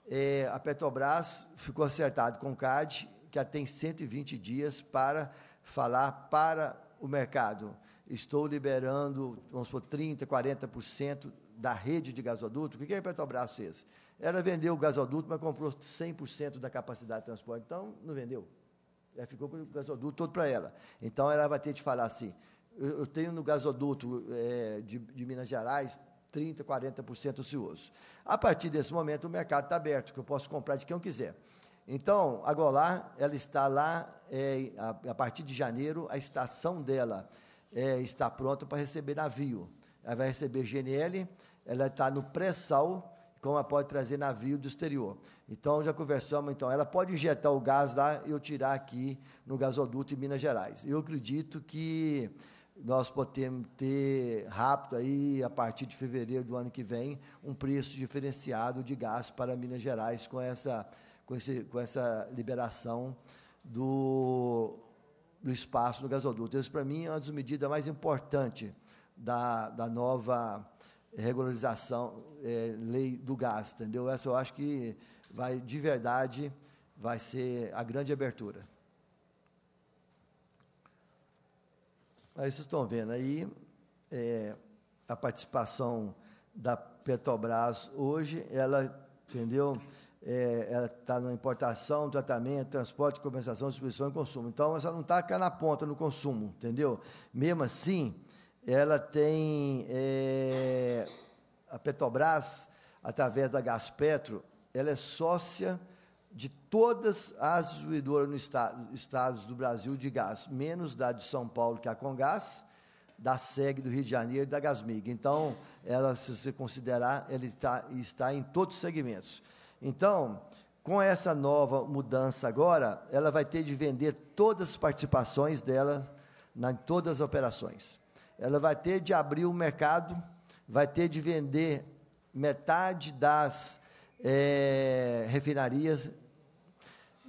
É, a Petrobras ficou acertado com o CAD, que tem 120 dias para falar para o mercado. Estou liberando, vamos supor, 30%, 40% da rede de gasoduto. O que a Petrobras fez? Ela vendeu o gasoduto, mas comprou 100% da capacidade de transporte. Então, não vendeu. Ela ficou com o gasoduto todo para ela. Então, ela vai ter de falar assim, eu, eu tenho no gasoduto é, de, de Minas Gerais 30%, 40% ocioso. A partir desse momento, o mercado está aberto, que eu posso comprar de quem eu quiser. Então, a Golar, ela está lá, é, a, a, partir de janeiro, a estação dela é, está pronta para receber navio. Ela vai receber GNL, ela está no pré-sal, como ela pode trazer navio do exterior. Então, já conversamos, então, ela pode injetar o gás lá e eu tirar aqui no gasoduto em Minas Gerais. Eu acredito que nós podemos ter rápido aí, a partir de fevereiro do ano que vem, um preço diferenciado de gás para Minas Gerais com essa, com esse, com essa liberação do, do espaço no gasoduto. Isso, para mim, é uma das medidas mais importantes da, da nova regularização, é, lei do gás, entendeu? Essa eu acho que vai, de verdade, vai ser a grande abertura. Aí vocês estão vendo aí é, a participação da Petrobras hoje, ela, entendeu? É, ela está na importação, tratamento, transporte, compensação, distribuição e consumo. Então, ela não está cá na ponta no consumo, entendeu? Mesmo assim, ela tem é, a Petrobras, através da Gaspetro, ela é sócia todas as distribuidoras nos estado, estados do Brasil de gás, menos da de São Paulo, que é a Congás, da SEG do Rio de Janeiro e da Gasmig. Então, ela, se você considerar, ela está, está em todos os segmentos. Então, com essa nova mudança agora, ela vai ter de vender todas as participações dela em todas as operações ela vai ter de abrir o mercado, vai ter de vender metade das é, refinarias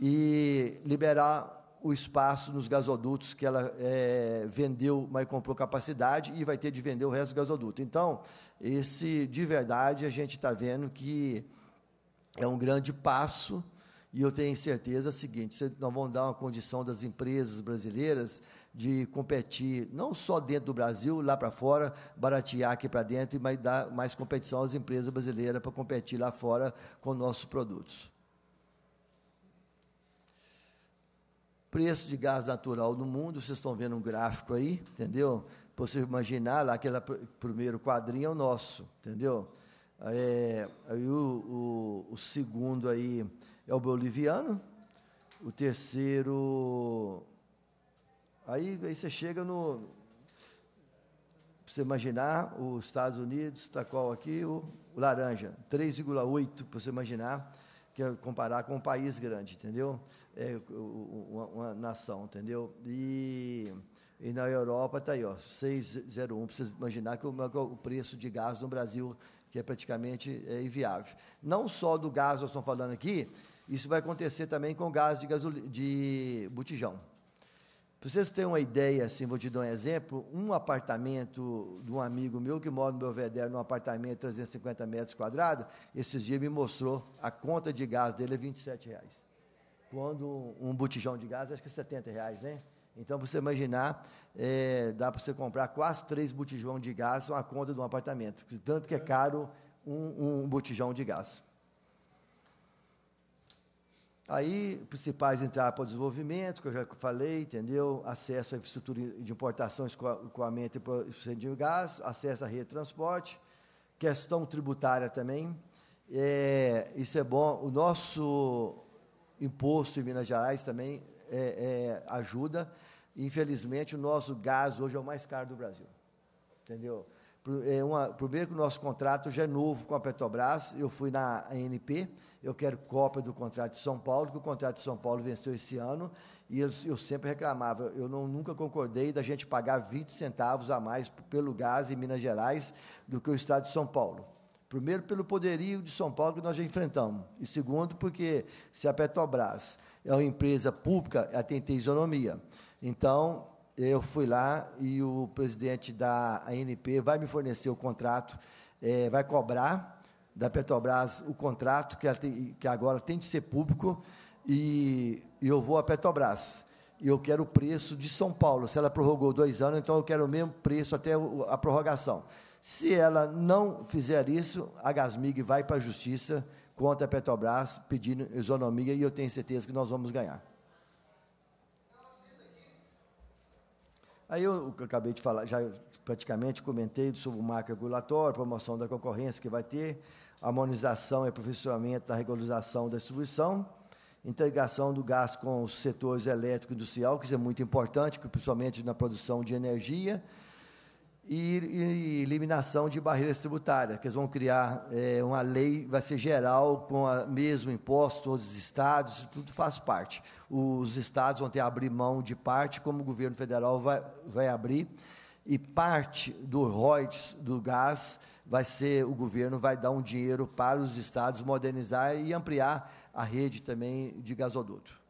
e liberar o espaço nos gasodutos que ela é, vendeu, mas comprou capacidade e vai ter de vender o resto do gasoduto. Então, esse de verdade a gente está vendo que é um grande passo e eu tenho certeza seguinte: nós vamos dar uma condição das empresas brasileiras de competir, não só dentro do Brasil, lá para fora, baratear aqui para dentro, mas dar mais competição às empresas brasileiras para competir lá fora com nossos produtos. Preço de gás natural no mundo, vocês estão vendo um gráfico aí, entendeu? Para você imaginar, lá aquele primeiro quadrinho é o nosso, entendeu? É, aí o, o, o segundo aí é o boliviano, o terceiro Aí, aí você chega no. Para você imaginar, os Estados Unidos, está qual aqui? O, o laranja, 3,8, para você imaginar, que é comparar com um país grande, entendeu? É, uma, uma nação, entendeu? E, e na Europa está aí, ó, 6,01, para você imaginar que o, o preço de gás no Brasil, que é praticamente é inviável. Não só do gás nós estamos falando aqui, Isso vai acontecer também com gás de, gasol... de botijão. Vocês terem uma ideia, assim, vou te dar um exemplo, um apartamento de um amigo meu que mora no Belvedere, num apartamento de 350 metros quadrados, esses dias me mostrou a conta de gás dele é 27 reais. Quando um botijão de gás, acho que é 70 reais, né? Então, você imaginar, é, dá para você comprar quase três botijões de gás, uma conta de um apartamento. Tanto que é caro um, um botijão de gás. Aí, principais entraram para o desenvolvimento, que eu já falei, entendeu? Acesso à infraestrutura de importação, escoamento e procedimento de gás, acesso à rede de transporte, questão tributária também. É, isso é bom. O nosso imposto em Minas Gerais também é, é, ajuda. Infelizmente, o nosso gás hoje é o mais caro do Brasil. Entendeu? É uma, primeiro que o nosso contrato já é novo com a Petrobras, eu fui na ANP, eu quero cópia do contrato de São Paulo, que o contrato de São Paulo venceu esse ano, e eu, eu sempre reclamava, eu não, nunca concordei da gente pagar 20 centavos a mais pelo gás em Minas Gerais do que o Estado de São Paulo. Primeiro, pelo poderio de São Paulo que nós já enfrentamos, e segundo, porque se a Petrobras é uma empresa pública, ela tem que ter isonomia. Então, eu fui lá e o presidente da ANP vai me fornecer o contrato, é, vai cobrar da Petrobras o contrato, que, tem, que agora tem de ser público, e, e eu vou à Petrobras. E eu quero o preço de São Paulo. Se ela prorrogou dois anos, então eu quero o mesmo preço até a prorrogação. Se ela não fizer isso, a Gasmig vai para a justiça contra a Petrobras pedindo isonomia e eu tenho certeza que nós vamos ganhar. Aí eu, acabei de falar, já praticamente comentei sobre o marco regulatório, promoção da concorrência que vai ter, harmonização e aperfeiçoamento da regularização da distribuição, integração do gás com os setores elétrico e industrial, que isso é muito importante, principalmente na produção de energia, e, eliminação de barreiras tributárias, que eles vão criar é, uma lei, vai ser geral, com o mesmo imposto, todos os estados, tudo faz parte. Os estados vão ter que abrir mão de parte, como o governo federal vai, vai abrir, e parte do royalties do gás vai ser, o governo vai dar um dinheiro para os estados modernizar e ampliar a rede também de gasoduto.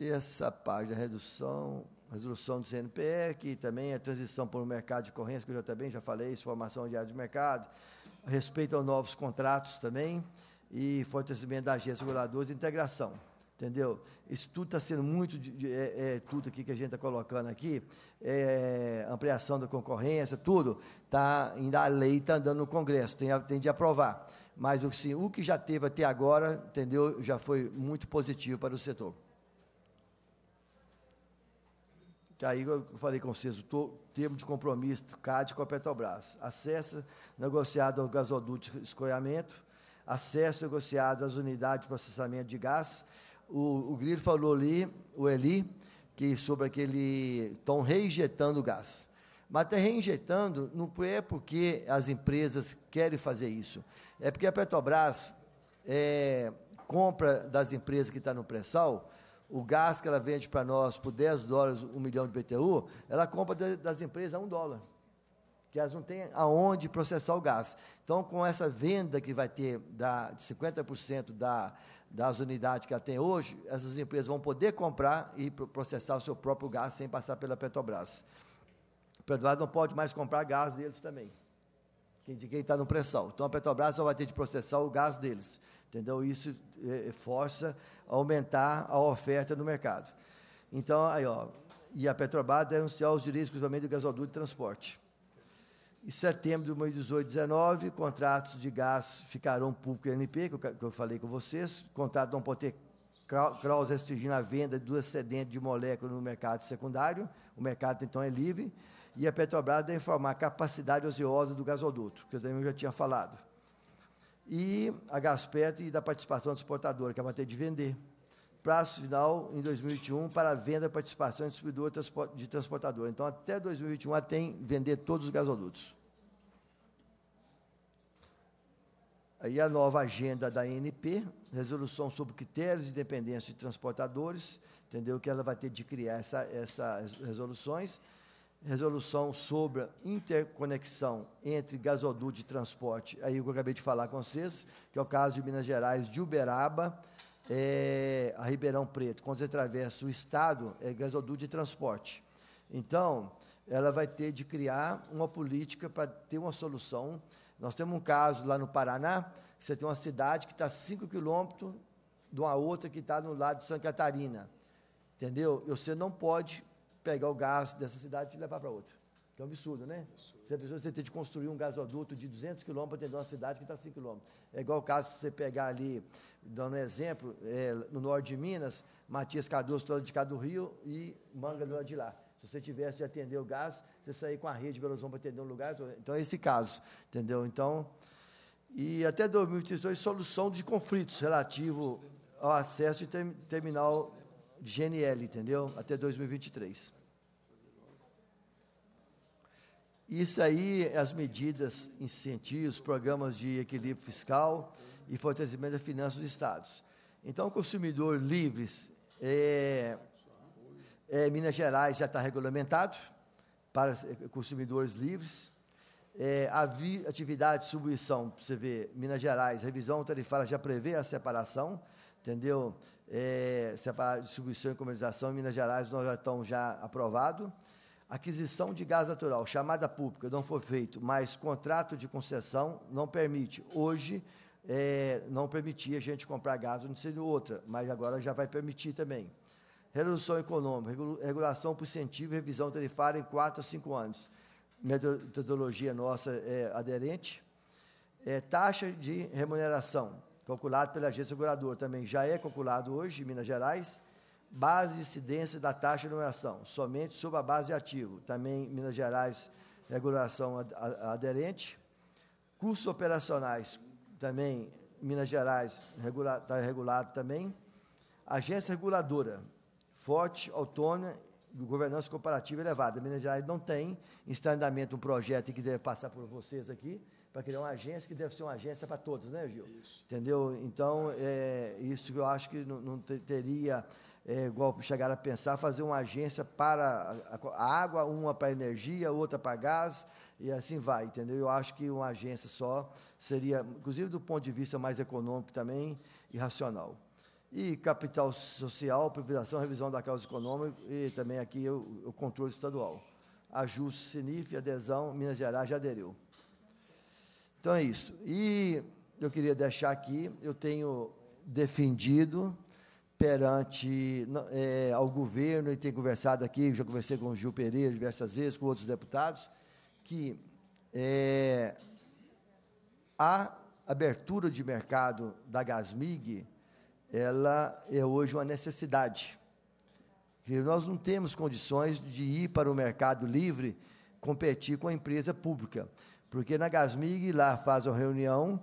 Essa parte da redução, resolução do CNPE, que também é transição para o mercado de correntes, que eu já também já falei, formação de área de mercado, respeito aos novos contratos também, e fortalecimento da agência reguladora e integração. Entendeu? Isso tudo está sendo muito, é, é, tudo aqui que a gente está colocando aqui, é, ampliação da concorrência, tudo, tá, ainda a lei está andando no Congresso, tem, tem de aprovar. Mas assim, o que já teve até agora, entendeu, já foi muito positivo para o setor. Que aí eu falei com vocês, o termo de compromisso CAD com a Petrobras. Acesso negociado ao gasoduto de escoamento, acesso negociado às unidades de processamento de gás. O, o Grilo falou ali, o Eli, que sobre aquele. estão reinjetando gás. Mas está reinjetando não é porque as empresas querem fazer isso, é porque a Petrobras é, compra das empresas que estão tá no pré-sal o gás que ela vende para nós por 10 dólares, um milhão de BTU, ela compra das empresas a um dólar. Que elas não têm aonde processar o gás. Então, com essa venda que vai ter da, de 50% da, das unidades que ela tem hoje, essas empresas vão poder comprar e processar o seu próprio gás sem passar pela Petrobras. A Petrobras não pode mais comprar gás deles também, de quem está no pré-sal. Então, a Petrobras só vai ter de processar o gás deles. Entendeu? Isso é, força a aumentar a oferta no mercado. Então, aí, ó, e a Petrobras denunciar os direitos exclusivamente do gasoduto de transporte. Em setembro de 2018 19, contratos de gás ficarão públicos NP, que eu, que eu falei com vocês. Contrato não pode ter cláusula restringindo a venda do excedente de moléculas no mercado secundário. O mercado, então, é livre. E a Petrobras deve informar a capacidade ociosa do gasoduto, que eu também já tinha falado e a Gaspetro e da participação do exportador, que é a ter de vender. Prazo final em 2021 para venda e participação em distribuidor de transportador. Então, até 2021 ela tem vender todos os gasodutos. Aí a nova agenda da ANP, resolução sobre critérios de independência de transportadores, entendeu? Que ela vai ter de criar essa, essas resoluções resolução sobre a interconexão entre gasoduto de transporte, aí eu acabei de falar com vocês, que é o caso de Minas Gerais, de Uberaba é, a Ribeirão Preto. Quando você atravessa o estado, é gasoduto de transporte. Então, ela vai ter de criar uma política para ter uma solução. Nós temos um caso lá no Paraná, que você tem uma cidade que está a 5 quilômetros de uma outra que está no lado de Santa Catarina. Entendeu? E você não pode pegar o gás dessa cidade e levar para outra. Que é um absurdo, né? Você você ter de construir um gasoduto de 200 quilômetros para atender uma cidade que está a 5 quilômetros. É igual o caso se você pegar ali, dando um exemplo, é, no norte de Minas, Matias Cardoso, do lado de cá do Rio, e Manga do lado de lá. Se você tivesse de atender o gás, você sair com a rede de Belo Horizonte para atender um lugar. Então, é esse caso, entendeu? Então, e até 2022, solução de conflitos relativo ao acesso de terminal de GNL, entendeu? Até 2023. Isso aí, as medidas, incentivos, programas de equilíbrio fiscal e fortalecimento das finanças dos estados. Então, o consumidor livres, é, é, Minas Gerais já está regulamentado para consumidores livres. É, a vi, atividade de distribuição, você vê, Minas Gerais, revisão tarifária já prevê a separação, entendeu? É, distribuição e comercialização Minas Gerais nós já estamos já aprovado. Aquisição de gás natural, chamada pública, não foi feito, mas contrato de concessão não permite. Hoje, é, não permitia a gente comprar gás, não sei outra, mas agora já vai permitir também. Redução econômica, regulação por incentivo revisão tarifária em 4 a 5 anos. Metodologia nossa é aderente. É, taxa de remuneração, calculado pela agência reguladora, também já é calculado hoje em Minas Gerais. Base de incidência da taxa de remuneração, somente sobre a base de ativo. Também Minas Gerais, regulação aderente. Custos operacionais, também Minas Gerais está regulado também. Agência reguladora, forte, autônoma, governança comparativa elevada. Minas Gerais não tem, está em andamento um projeto que deve passar por vocês aqui, para criar uma agência que deve ser uma agência para todos, né, Gil? Isso. Entendeu? Então, é, isso eu acho que não, não teria, é, igual chegar a pensar, fazer uma agência para a, água, uma para energia, outra para gás, e assim vai, entendeu? Eu acho que uma agência só seria, inclusive do ponto de vista mais econômico também, irracional e capital social, privatização, revisão da causa econômica e também aqui o, o controle estadual. Ajuste CINIF, adesão, Minas Gerais já aderiu. Então é isso. E eu queria deixar aqui, eu tenho defendido perante é, ao governo e tenho conversado aqui, já conversei com o Gil Pereira diversas vezes, com outros deputados, que é, a abertura de mercado da Gasmig ela é hoje uma necessidade. Nós não temos condições de ir para o mercado livre competir com a empresa pública. Porque na Gasmig, lá faz uma reunião,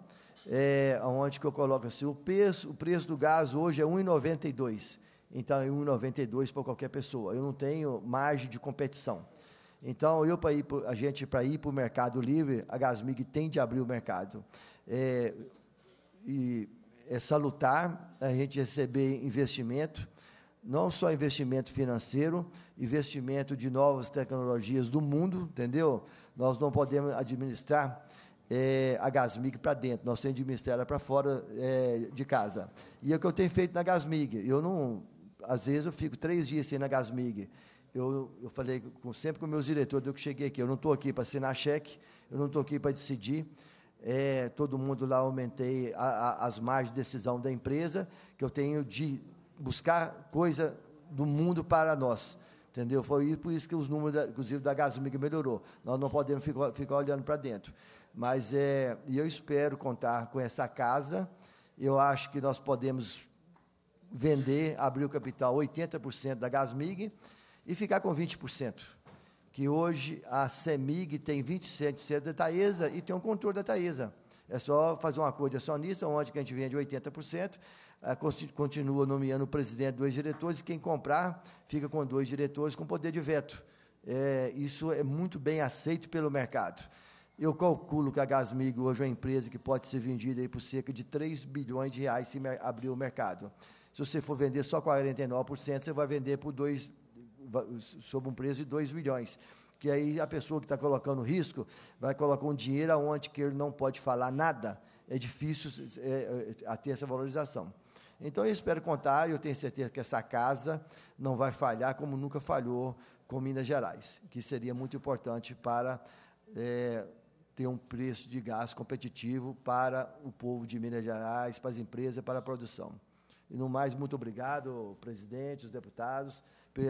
é, onde que eu coloco assim, o preço, o preço do gás hoje é R$ 1,92. Então, é R$ 1,92 para qualquer pessoa. Eu não tenho margem de competição. Então, eu para ir, a gente para ir para o mercado livre, a Gasmig tem de abrir o mercado. É, e é salutar a gente receber investimento, não só investimento financeiro, investimento de novas tecnologias do mundo, entendeu? Nós não podemos administrar é, a Gasmig para dentro, nós temos administrar ela para fora é, de casa. E é o que eu tenho feito na Gasmig. Eu não, às vezes eu fico três dias sem na Gasmig. Eu, eu falei com, sempre com meus diretores, eu que cheguei aqui, eu não estou aqui para assinar cheque, eu não estou aqui para decidir, é, todo mundo lá aumentei a, a, as margens de decisão da empresa, que eu tenho de buscar coisa do mundo para nós. Entendeu? Foi por isso que os números, da, inclusive, da Gasmiga melhorou. Nós não podemos ficar, ficar olhando para dentro. Mas é, eu espero contar com essa casa. Eu acho que nós podemos vender, abrir o capital 80% da Gasmig e ficar com 20% que hoje a CEMIG tem 27% da Taesa e tem um controle da Taesa. É só fazer um acordo acionista, onde que a gente vende 80%, continua nomeando o presidente, dois diretores, e quem comprar fica com dois diretores com poder de veto. É, isso é muito bem aceito pelo mercado. Eu calculo que a Gasmig hoje é uma empresa que pode ser vendida aí por cerca de 3 bilhões de reais se abrir o mercado. Se você for vender só 49%, você vai vender por 2 sob um preço de 2 milhões, porque aí a pessoa que está colocando risco vai colocar um dinheiro aonde que ele não pode falar nada, é difícil é, é, ter essa valorização. Então, eu espero contar, eu tenho certeza que essa casa não vai falhar como nunca falhou com Minas Gerais, que seria muito importante para é, ter um preço de gás competitivo para o povo de Minas Gerais, para as empresas, para a produção. E, no mais, muito obrigado, presidente, os deputados, por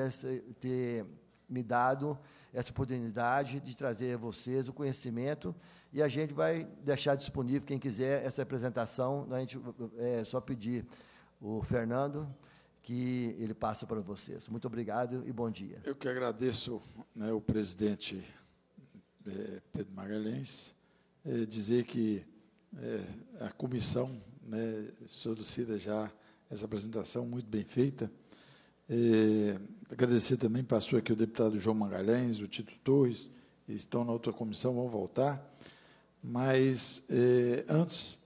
ter me dado essa oportunidade de trazer a vocês o conhecimento e a gente vai deixar disponível, quem quiser, essa apresentação, a gente é só pedir o Fernando que ele passa para vocês. Muito obrigado e bom dia. Eu que agradeço né, o presidente é, Pedro Magalhães, é, dizer que é, a comissão né, solicita já essa apresentação muito bem feita. É, agradecer também, passou aqui o deputado João Magalhães, o Tito Torres, estão na outra comissão, vão voltar. Mas, é, antes,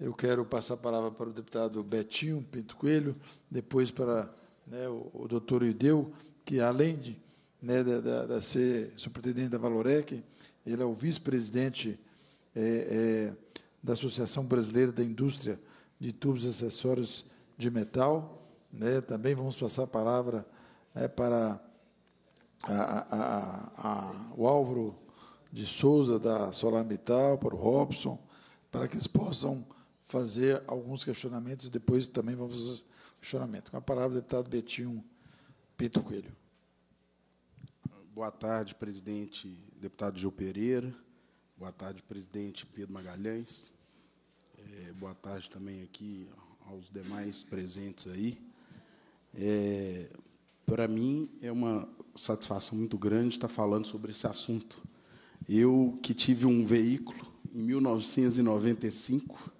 eu quero passar a palavra para o deputado Betinho Pinto Coelho, depois para né, o, o doutor Ideu, que, além de, né, da, da, da ser superintendente da Valorec, ele é o vice-presidente é, é, da Associação Brasileira da Indústria de Tubos e Acessórios de Metal. Né? Também vamos passar a palavra né, para a, a, a, o Álvaro de Souza, da Solar Metal, para o Robson, para que eles possam fazer alguns questionamentos e depois também vamos fazer questionamento. Com a palavra, deputado Betinho Pinto Coelho. Boa tarde, presidente, deputado Gil Pereira. Boa tarde, presidente Pedro Magalhães. É, boa tarde também aqui aos demais presentes aí. É, Para mim é uma satisfação muito grande estar falando sobre esse assunto. Eu que tive um veículo em 1995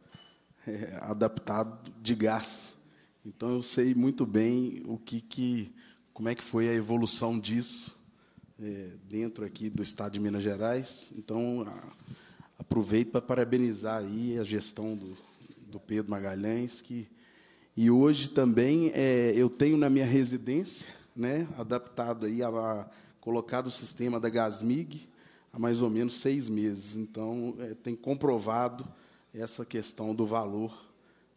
é, adaptado de gás, então eu sei muito bem o que, que como é que foi a evolução disso é, dentro aqui do Estado de Minas Gerais. Então, a, aproveito para parabenizar aí a gestão do, do Pedro Magalhães, que e hoje também é, eu tenho na minha residência, né, adaptado aí a, a colocado o sistema da Gasmig há mais ou menos seis meses. Então, é, tem comprovado essa questão do valor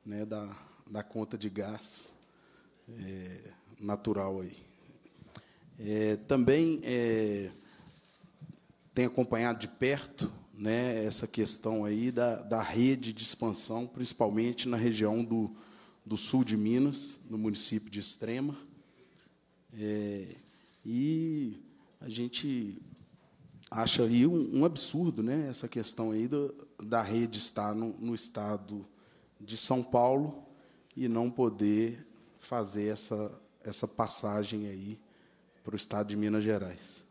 né, da, da conta de gás é, natural aí. É, também é, tem acompanhado de perto né, essa questão aí da, da rede de expansão, principalmente na região do, do sul de Minas, no município de Extrema. É, e a gente acha aí um, um, absurdo né, essa questão aí do, da rede estar no, no estado de São Paulo e não poder fazer essa, essa passagem aí para o estado de Minas Gerais.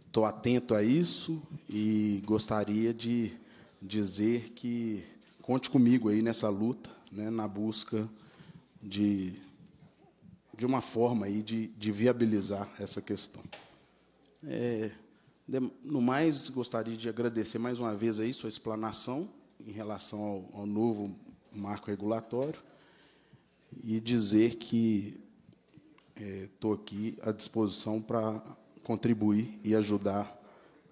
Estou é, atento a isso e gostaria de dizer que conte comigo aí nessa luta, né, na busca de, de uma forma aí de, de viabilizar essa questão. É, no mais, gostaria de agradecer mais uma vez aí sua explanação em relação ao, ao novo marco regulatório e dizer que estou é, aqui à disposição para contribuir e ajudar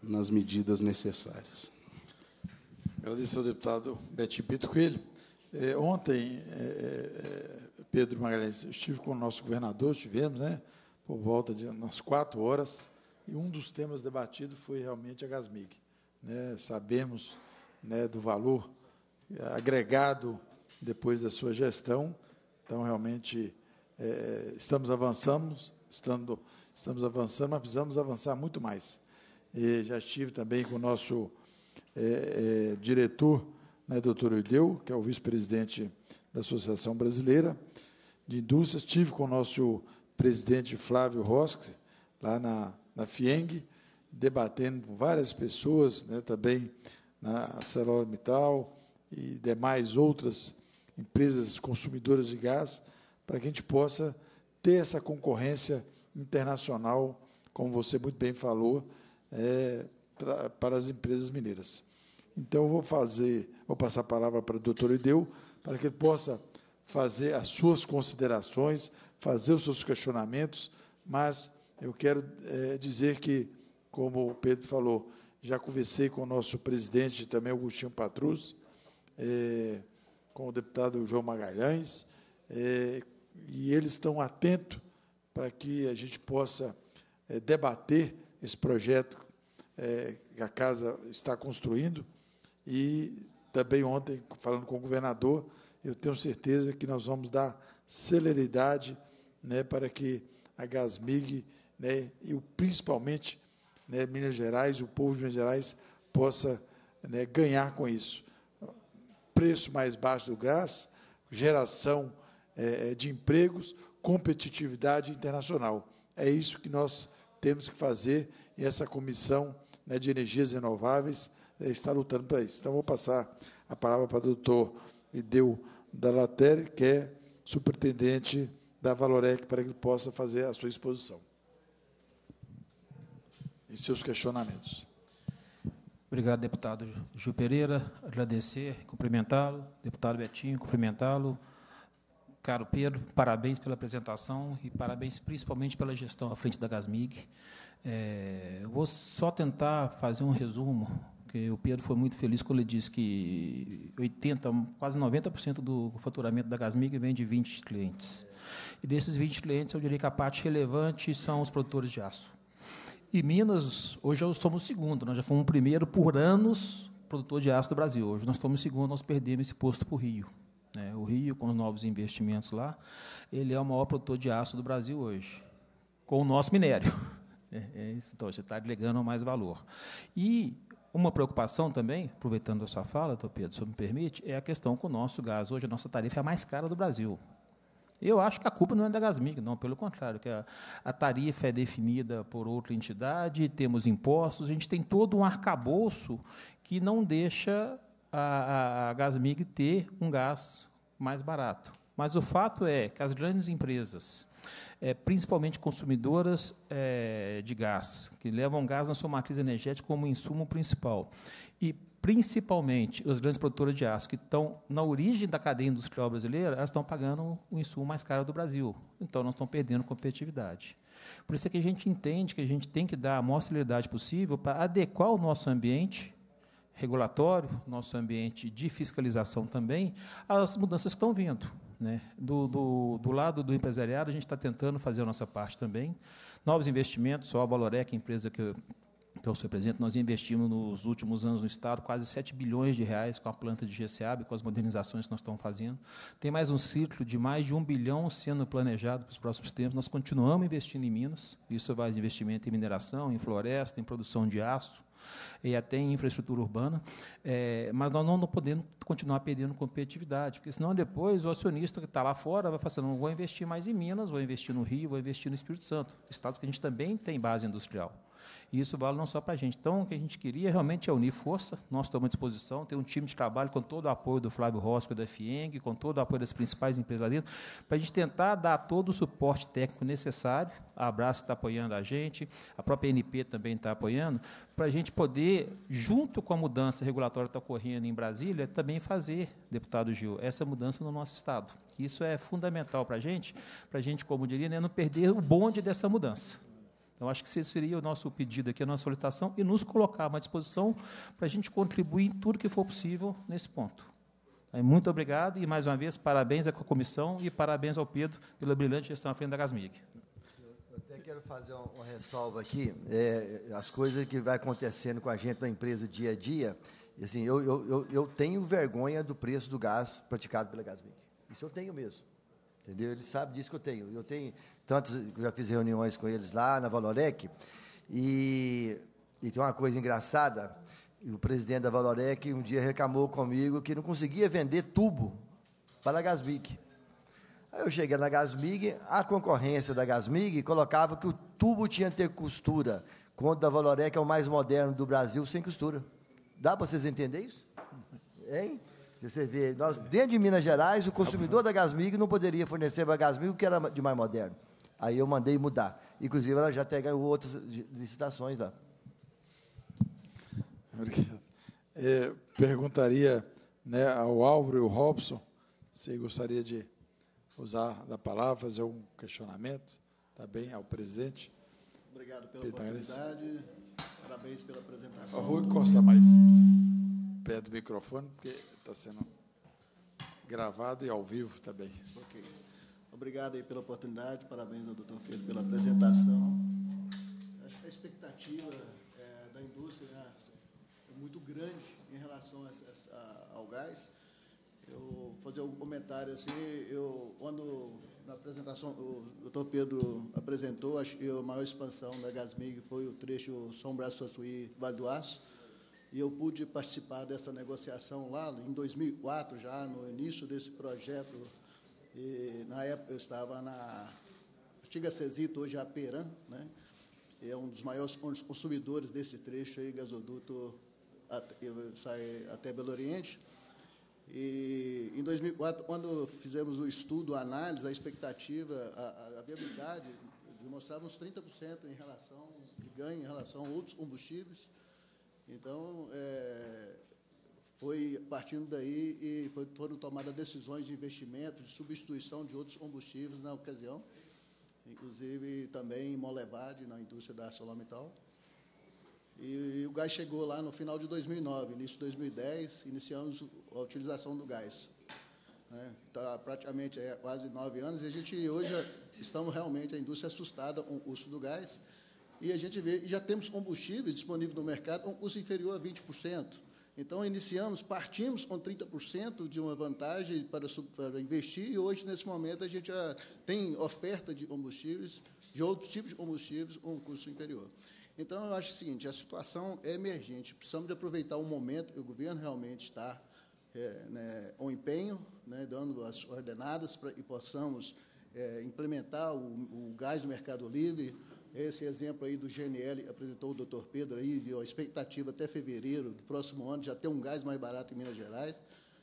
nas medidas necessárias. Agradeço ao deputado Betinho Pinto Coelho. É, ontem, é, Pedro Magalhães, estive com o nosso governador, estivemos, né, por volta de umas quatro horas, e um dos temas debatidos foi realmente a Gasmig. Né, sabemos né, do valor agregado depois da sua gestão, então, realmente, é, estamos avançando, estando, estamos avançando, mas precisamos avançar muito mais. E já estive também com o nosso é, é, diretor, né, doutor Eudeu, que é o vice-presidente da Associação Brasileira de Indústrias, estive com o nosso presidente Flávio Rosque, lá na, na FIENG, debatendo com várias pessoas, né, também na ArcelorMittal e demais outras empresas consumidoras de gás, para que a gente possa ter essa concorrência internacional, como você muito bem falou, é, para as empresas mineiras. Então, eu vou fazer, vou passar a palavra para o doutor Ideu, para que ele possa fazer as suas considerações, fazer os seus questionamentos, mas Eu quero é, dizer que, como o Pedro falou, já conversei com o nosso presidente, também Agostinho Patrus, é, com o deputado João Magalhães, é, e eles estão atentos para que a gente possa é, debater esse projeto é, que a casa está construindo. E também ontem, falando com o governador, eu tenho certeza que nós vamos dar celeridade né, para que a Gasmig né, e o, principalmente né, Minas Gerais, o povo de Minas Gerais, possa né, ganhar com isso. Preço mais baixo do gás, geração é, de empregos, competitividade internacional. É isso que nós temos que fazer e essa comissão né, de energias renováveis é, está lutando para isso. Então, vou passar a palavra para o doutor Ideu Dalater, que é superintendente da Valorec, para que ele possa fazer a sua exposição e seus questionamentos. Obrigado, deputado Gil Pereira. Agradecer, cumprimentá-lo. Deputado Betinho, cumprimentá-lo. Caro Pedro, parabéns pela apresentação e parabéns principalmente pela gestão à frente da Gasmig. É, vou só tentar fazer um resumo, porque o Pedro foi muito feliz quando ele disse que 80, quase 90% do faturamento da Gasmig vem de 20 clientes. E desses 20 clientes, eu diria que a parte relevante são os produtores de aço. E Minas, hoje nós somos o segundo, nós já fomos o primeiro por anos produtor de aço do Brasil. Hoje nós somos o segundo, nós perdemos esse posto para o Rio. Né? O Rio, com os novos investimentos lá, ele é o maior produtor de aço do Brasil hoje, com o nosso minério. <laughs> É, é isso, então, você está agregando mais valor. E uma preocupação também, aproveitando a sua fala, Pedro, se me permite, é a questão com o nosso gás. Hoje a nossa tarifa é a mais cara do Brasil. Eu acho que a culpa não é da Gasmig, não, pelo contrário, que a, a, tarifa é definida por outra entidade, temos impostos, a gente tem todo um arcabouço que não deixa a, a, a Gasmig ter um gás mais barato. Mas o fato é que as grandes empresas, é, principalmente consumidoras é, de gás, que levam gás na sua matriz energética como insumo principal, e principalmente os grandes produtores de aço, que estão na origem da cadeia industrial brasileira, elas estão pagando o insumo mais caro do Brasil. Então, nós estamos perdendo competitividade. Por isso é que a gente entende que a gente tem que dar a maior celeridade possível para adequar o nosso ambiente regulatório, nosso ambiente de fiscalização também, às mudanças estão vindo. Né? Do, do, do lado do empresariado, a gente está tentando fazer a nossa parte também. Novos investimentos, só a Valorec, empresa que então, senhor presidente, nós investimos nos últimos anos no Estado quase 7 bilhões de reais com a planta de GCAB, com as modernizações que nós estamos fazendo. Tem mais um ciclo de mais de um bilhão sendo planejado para os próximos tempos. Nós continuamos investindo em Minas, isso vai investimento em mineração, em floresta, em produção de aço, e até em infraestrutura urbana, é, mas nós não podemos continuar perdendo competitividade, porque senão depois o acionista que está lá fora vai falar assim, não vou investir mais em Minas, vou investir no Rio, vou investir no Espírito Santo, estados que a gente também tem base industrial. E isso vale não só para a gente. Então, o que a gente queria realmente é unir força. Nós estamos à disposição, tem um time de trabalho com todo o apoio do Flávio Rosco da FIENG, com todo o apoio das principais empresas lá dentro, para a gente tentar dar todo o suporte técnico necessário. A Abraço está apoiando a gente, a própria NP também está apoiando, para a gente poder, junto com a mudança regulatória que está ocorrendo em Brasília, também fazer, deputado Gil, essa mudança no nosso Estado. Isso é fundamental para a gente, para a gente, como diria, né, não perder o bonde dessa mudança. Então, acho que esse seria o nosso pedido aqui, a nossa solicitação, e nos colocar à disposição para a gente contribuir em tudo que for possível nesse ponto. Muito obrigado e, mais uma vez, parabéns à comissão e parabéns ao Pedro pela brilhante gestão à frente da Gasmig. Eu até quero fazer uma ressalva aqui. É, as coisas que vai acontecendo com a gente na empresa dia a dia, assim, eu, eu, eu tenho vergonha do preço do gás praticado pela Gasmig. Isso eu tenho mesmo. Entendeu? Ele sabe disso que eu tenho. Eu tenho tantos, já fiz reuniões com eles lá na Valorec, e, e tem uma coisa engraçada, o presidente da Valorec um dia reclamou comigo que não conseguia vender tubo para a Gasmig. Aí eu cheguei na Gasmig, a concorrência da Gasmig colocava que o tubo tinha que ter costura, quando da Valorec é o mais moderno do Brasil, sem costura. Dá para vocês entenderem isso? Hein? Você vê, nós, dentro de Minas Gerais, o consumidor da Gasmig não poderia fornecer para a Gasmig o que era de mais moderno. Aí eu mandei mudar. Inclusive, ela já até ganhou outras licitações lá. É, perguntaria né, ao Álvaro e ao Robson se gostaria de usar da palavra, fazer um questionamento, tá bem, ao presidente. Obrigado pela oportunidade. Parabéns pela apresentação. Eu vou encostar mais do microfone, porque está sendo gravado e ao vivo também. Ok. Obrigado aí pela oportunidade. Parabéns ao doutor Filho pela apresentação. Acho que a expectativa é, da indústria né, é muito grande em relação a, a, ao gás. Eu fazer um comentário assim, eu quando na apresentação o doutor Pedro apresentou, acho que a maior expansão da Gasmig foi o trecho São Brás Suaçuí Vale do Aço, e eu pude participar dessa negociação lá em 2004, já no início desse projeto, e na época eu estava na antiga Cesito, hoje é a Peran, né? é um dos maiores consumidores desse trecho aí, gasoduto até, sai até Belo Oriente, e em 2004, quando fizemos o estudo, a análise, a expectativa, a, a viabilidade, demonstrava uns 30% em relação de ganho em relação a outros combustíveis. Então, é, foi partindo daí e foram tomadas decisões de investimento, de substituição de outros combustíveis na ocasião, inclusive também em Molevade, na indústria da ArcelorMittal. E, e, o gás chegou lá no final de 2009, início de 2010, iniciamos a utilização do gás. Está né? Tá praticamente é, quase nove anos e a gente hoje estamos realmente, a indústria assustada com o custo do gás e a gente vê, já temos combustíveis disponíveis no mercado com um custo inferior a 20%. Então, iniciamos, partimos com 30% de uma vantagem para, para, investir, e hoje, nesse momento, a gente já tem oferta de combustíveis, de outros tipos de combustíveis, com um custo inferior. Então, eu acho o seguinte: a situação é emergente, precisamos de aproveitar o momento que o governo realmente está é, né, empenho, né, dando as ordenadas para que possamos é, implementar o, o, gás do Mercado Livre. Esse exemplo aí do GNL apresentou o doutor Pedro aí, viu a expectativa até fevereiro do próximo ano já ter um gás mais barato em Minas Gerais.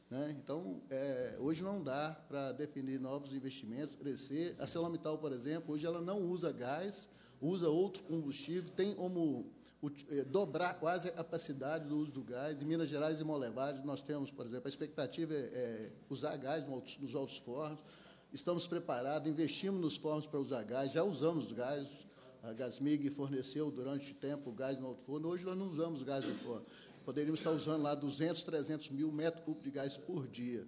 Né? Então, é, hoje não dá para definir novos investimentos, crescer. A Celomital, por exemplo, hoje ela não usa gás, usa outro combustível, tem como eh, dobrar quase a capacidade do uso do gás. Em Minas Gerais e Molevade, nós temos, por exemplo, a expectativa é, é usar gás nos altos fornos. Estamos preparados, investimos nos fornos para usar gás, já usamos gás. A Gasmig forneceu durante tempo gás no alto forno. Hoje nós não usamos gás no forno. Poderíamos estar usando lá 200, 300 mil metros cúbicos de gás por dia.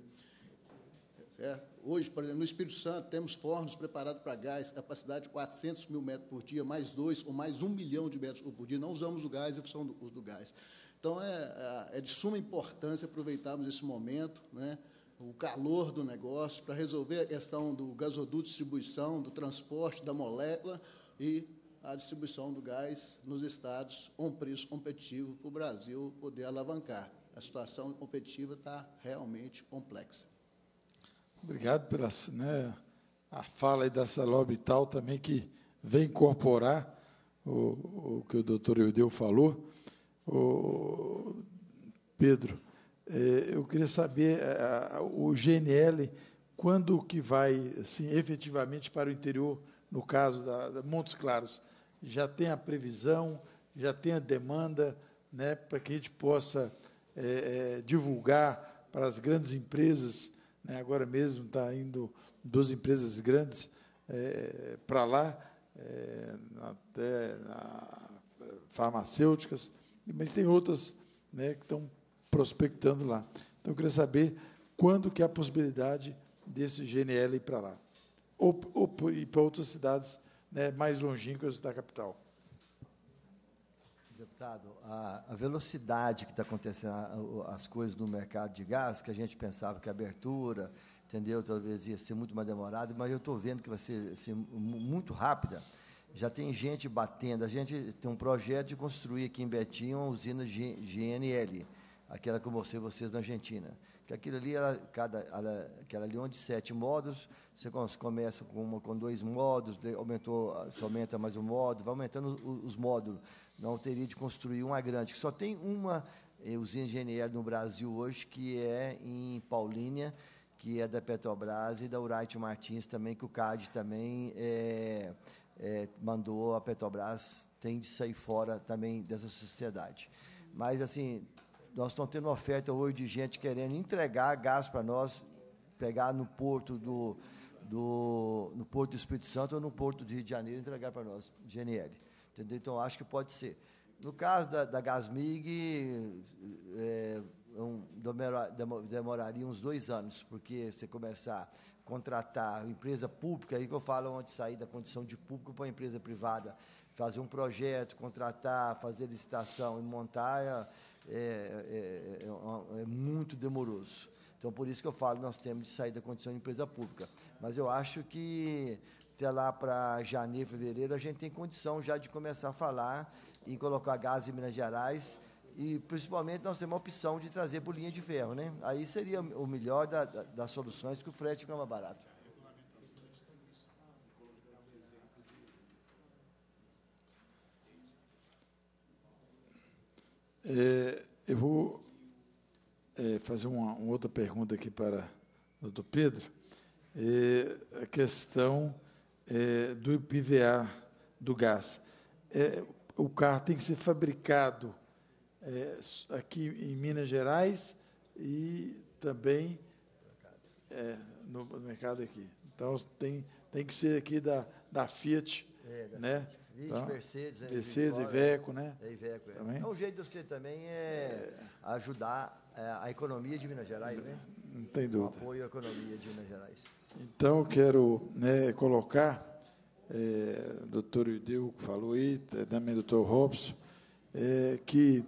Certo? Hoje, por exemplo, no Espírito Santo, temos fornos preparados para gás, capacidade de 400 mil metros por dia, mais dois ou mais um milhão de metros por dia. Não usamos o gás em função do do gás. Então, é, é, é de suma importância aproveitarmos esse momento, né, o calor do negócio, para resolver a questão do gasoduto distribuição, do transporte, da molécula e a distribuição do gás nos estados com preço competitivo para o Brasil poder alavancar. A situação competitiva está realmente complexa. Obrigado pela né, a fala aí da Salobital também, que vem incorporar o, o que o doutor Eudeu falou. O, Pedro, é, eu queria saber, o GNL, quando que vai, assim, efetivamente para o interior, no caso da, da Montes Claros, já tem a previsão, já tem a demanda, né, para que a gente possa é, é, divulgar para as grandes empresas né, agora mesmo está indo duas empresas grandes é, para lá, é, até na, farmacêuticas, mas tem outras né, que estão prospectando lá. Então, eu queria saber quando que é a possibilidade desse GNL ir para lá, ou, ou ir para outras cidades né, mais longínquas da capital. Deputado, a, a velocidade que está acontecendo as coisas no mercado de gás, que a gente pensava que a abertura, entendeu, talvez ia ser muito mais demorada, mas eu estou vendo que vai ser assim, muito rápida. Já tem gente batendo. A gente tem um projeto de construir aqui em Betim uma usina GNL, aquela que eu mostrei vocês na Argentina. Que aquilo ali, cada, ela, aquela ali onde sete módulos, você começa com, uma, com dois módulos, aumentou, você aumenta mais um módulo, vai aumentando os, os módulos não teria de construir uma grande. Só tem uma eh, usina GNL no Brasil hoje, que é em Paulínia, que é da Petrobras, e da Urite Martins também, que o CAD também é, é, mandou a Petrobras, tem de sair fora também dessa sociedade. Mas, assim, nós estamos tendo oferta hoje de gente querendo entregar gás para nós, pegar no porto do, do, no porto do Espírito Santo ou no porto do Rio de Janeiro entregar para nós, GNL. Entendeu? Então, acho que pode ser. No caso da, da Gasmig, é, um, demoraria uns dois anos, porque você começar a contratar empresa pública, aí que eu falo onde sair da condição de público para empresa privada, fazer um projeto, contratar, fazer licitação e montar, é, é, é, é muito demoroso. Então, por isso que eu falo, nós temos de sair da condição de empresa pública. Mas eu acho que até lá para janeiro, fevereiro, a gente tem condição já de começar a falar em colocar gás em Minas Gerais e principalmente nós temos a opção de trazer por linha de ferro, né? Aí seria o melhor da, da, das soluções que o frete fica mais barato. É, eu vou é, fazer uma, uma, outra pergunta aqui para o doutor Pedro. É, a questão é, do IPVA do gás. É, o carro tem que ser fabricado é, aqui em Minas Gerais e também no, mercado aqui. Então tem, tem que ser aqui da, da Fiat, da né? Fiat, então, Mercedes, né? Mercedes, Iveco, né? É, Iveco, é. Também? Então, o jeito de você também é, ajudar é, a economia de Minas Gerais, né? Não tem dúvida. O apoio à economia de Minas Gerais. Então, eu quero né, colocar é, doutor Ideu falou aí, também doutor Robson, é, que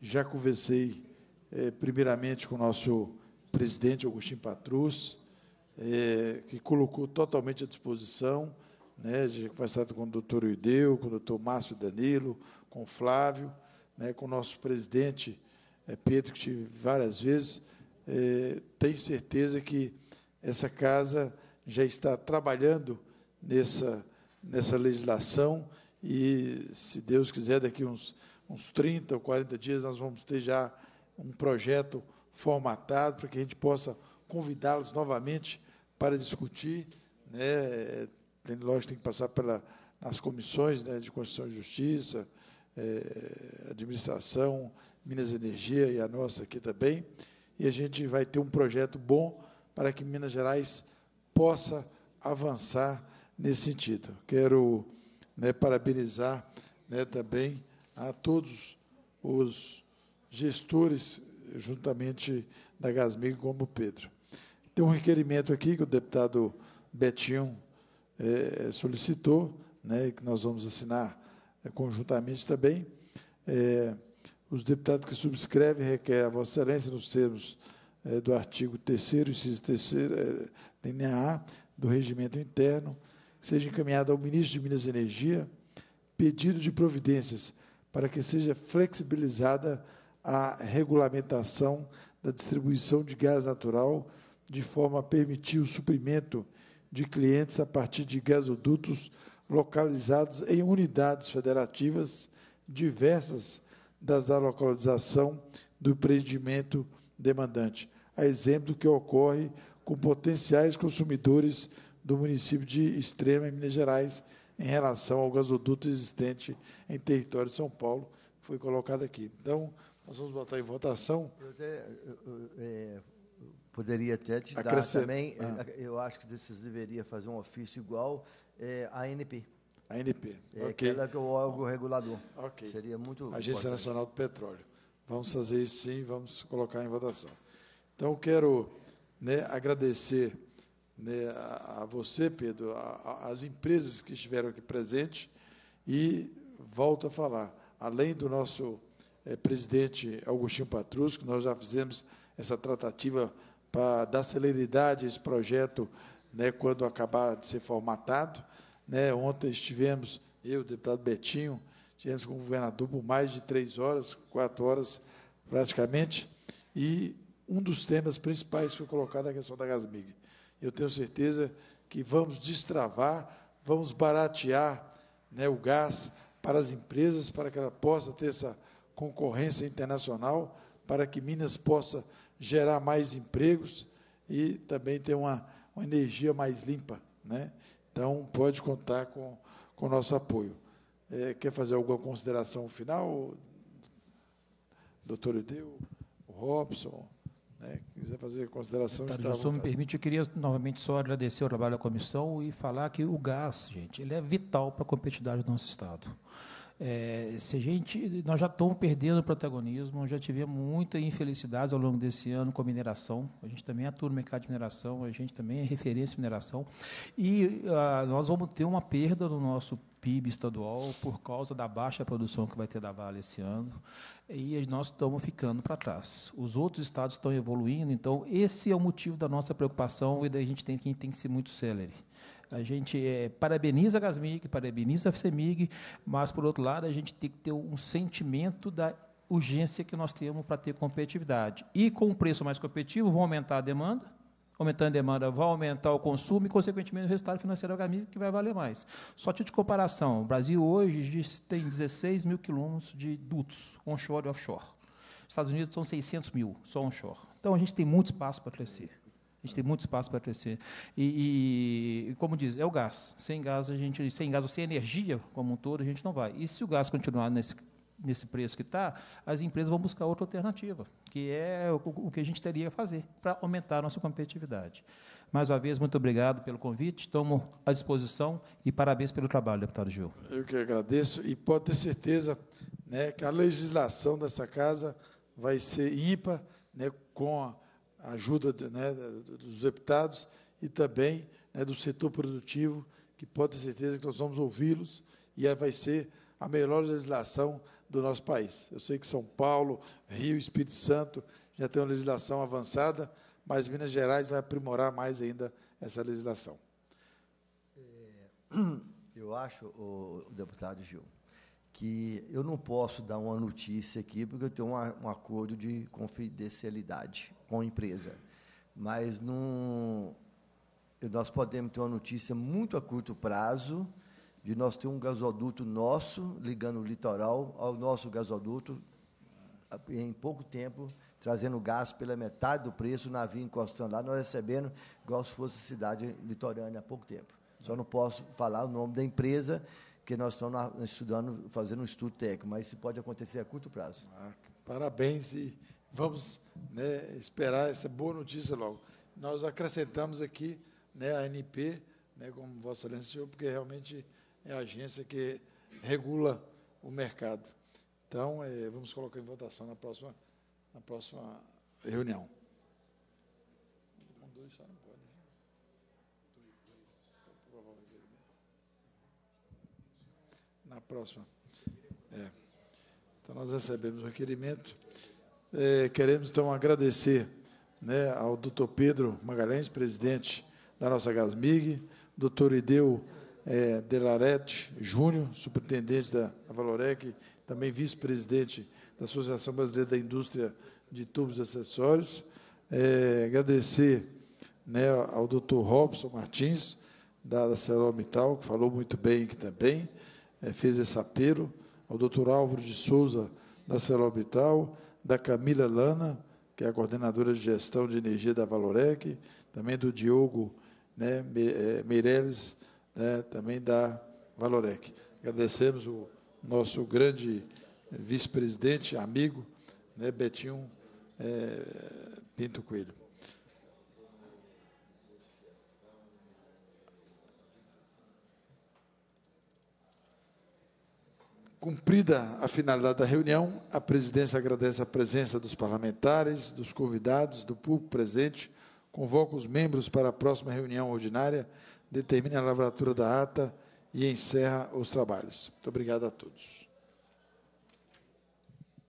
já conversei é, primeiramente com o nosso presidente Agostinho Patrus, é, que colocou totalmente à disposição, né, já conversado com o doutor Ideu, com o doutor Márcio Danilo, com o Flávio, né, com o nosso presidente é, Pedro, que tive várias vezes, é, tenho certeza que essa casa já está trabalhando nessa nessa legislação e, se Deus quiser, daqui uns, uns 30 ou 40 dias nós vamos ter já um projeto formatado para que a gente possa convidá-los novamente para discutir. Né? Tem, lógico, tem que passar pela, nas comissões né, de Constituição e Justiça, é, Administração, Minas Energia e a nossa aqui também. E a gente vai ter um projeto bom para que Minas Gerais possa avançar nesse sentido. Quero né, parabenizar né, também a todos os gestores, juntamente da Gasmig, como o Pedro. Tem um requerimento aqui que o deputado Betinho é, solicitou, né, que nós vamos assinar é, conjuntamente também. É, os deputados que subscrevem requerem a Vossa Excelência, nos termos do artigo 3 inciso 3 é, linha A, do regimento interno, seja encaminhado ao ministro de Minas e Energia pedido de providências para que seja flexibilizada a regulamentação da distribuição de gás natural de forma a permitir o suprimento de clientes a partir de gasodutos localizados em unidades federativas diversas das da localização do empreendimento demandante, a exemplo do que ocorre com potenciais consumidores do município de Extrema, em Minas Gerais, em relação ao gasoduto existente em território de São Paulo, que foi colocado aqui. Então, nós vamos botar em votação. Eu, até, eu, é, poderia até te dar também, ah. É, eu acho que vocês deveriam fazer um ofício igual é, à ANP. A ANP, é okay. aquela que é o órgão regulador. Ok. Seria muito Agência importante. Nacional do Petróleo. Vamos fazer isso sim, vamos colocar em votação. Então, quero né, agradecer né, a, você, Pedro, as empresas que estiveram aqui presentes e volto a falar, além do nosso é, presidente Augustinho Patrus, que nós já fizemos essa tratativa para dar celeridade a esse projeto né, quando acabar de ser formatado. Né, ontem estivemos, eu, o deputado Betinho, estivemos com o governador por mais de três horas, quatro horas praticamente, e um dos temas principais foi colocado a questão da Gasmig. Eu tenho certeza que vamos destravar, vamos baratear né, o gás para as empresas, para que ela possa ter essa concorrência internacional, para que Minas possa gerar mais empregos e também ter uma, uma energia mais limpa. Né? Então, pode contar com, o nosso apoio. É, quer fazer alguma consideração final, doutor Edeu, o Robson? Né, quiser fazer consideração, está Se me permite, eu queria novamente só agradecer o trabalho da comissão e falar que o gás, gente, ele é vital para a competitividade do nosso Estado. É, se a gente, nós já estamos perdendo protagonismo, já tivemos muita infelicidade ao longo desse ano com a mineração. A gente também atua no mercado de mineração, a gente também é referência em mineração. E ah, nós vamos ter uma perda no nosso PIB estadual por causa da baixa produção que vai ter da Vale esse ano. E nós estamos ficando para trás. Os outros estados estão evoluindo, então esse é o motivo da nossa preocupação e da gente tem, tem que ser muito célere. A gente é, parabeniza a Gasmig, parabeniza a FCMIG, mas, por outro lado, a gente tem que ter um sentimento da urgência que nós temos para ter competitividade. E com o preço mais competitivo, vão aumentar a demanda, aumentando a demanda, vai aumentar o consumo e, consequentemente, o resultado financeiro da Gasmig que vai valer mais. Só tipo de comparação, o Brasil hoje tem 16 mil quilômetros de dutos, onshore e offshore. Estados Unidos são 600 mil, só onshore. Então, a gente tem muito espaço para crescer. Gente tem muito espaço para crescer. E, e, como diz, é o gás. Sem gás, a gente, sem gás ou sem energia como um todo, a gente não vai. E se o gás continuar nesse, nesse preço que está, as empresas vão buscar outra alternativa, que é o, que a gente teria a fazer para aumentar a nossa competitividade. Mais uma vez, muito obrigado pelo convite, estamos à disposição e parabéns pelo trabalho, deputado Gil. Eu que agradeço e pode ter certeza né, que a legislação dessa casa vai ser ímpar né, com a ajuda de, né, dos deputados e também né, do setor produtivo, que pode ter certeza que nós vamos ouvi-los e vai ser a melhor legislação do nosso país. Eu sei que São Paulo, Rio, Espírito Santo já tem uma legislação avançada, mas Minas Gerais vai aprimorar mais ainda essa legislação. É, <clears throat> eu acho, o deputado Gil, que eu não posso dar uma notícia aqui, porque eu tenho uma, um acordo de confidencialidade com a empresa. Mas nós podemos ter uma notícia muito a curto prazo de nós ter um gasoduto nosso ligando o litoral ao nosso gasoduto em pouco tempo, trazendo gás pela metade do preço, o navio encostando lá, nós recebendo igual se fosse cidade litorânea há pouco tempo. Só não posso falar o nome da empresa, porque nós estamos estudando, fazendo um estudo técnico, mas isso pode acontecer a curto prazo. Ah, parabéns e vamos né, esperar essa boa notícia logo. Nós acrescentamos aqui né, a ANP, né, como Vossa Excelência, porque realmente é a agência que regula o mercado. Então, é, vamos colocar em votação na próxima, na próxima reunião. Na próxima. É. Então, nós recebemos o requerimento. É, queremos, então, agradecer né, ao doutor Pedro Magalhães, presidente da nossa Gasmig, doutor Ideu é, Delarete Júnior, superintendente da, Valorec, também vice-presidente da Associação Brasileira da Indústria de Tubos e Acessórios. É, agradecer né, ao doutor Robson Martins, da, Celomital, que falou muito bem aqui também é, fez esse apelo, ao doutor Álvaro de Souza, da Celorbital, da Camila Lana, que é a coordenadora de gestão de energia da Valorec, também do Diogo né, é, Meirelles, né, também da Valorec. Agradecemos o nosso grande vice-presidente, amigo, né, Betinho é, Pinto Coelho. Cumprida a finalidade da reunião, a presidência agradece a presença dos parlamentares, dos convidados, do público presente, convoca os membros para a próxima reunião ordinária, determina a lavratura da ata e encerra os trabalhos. Muito obrigado a todos.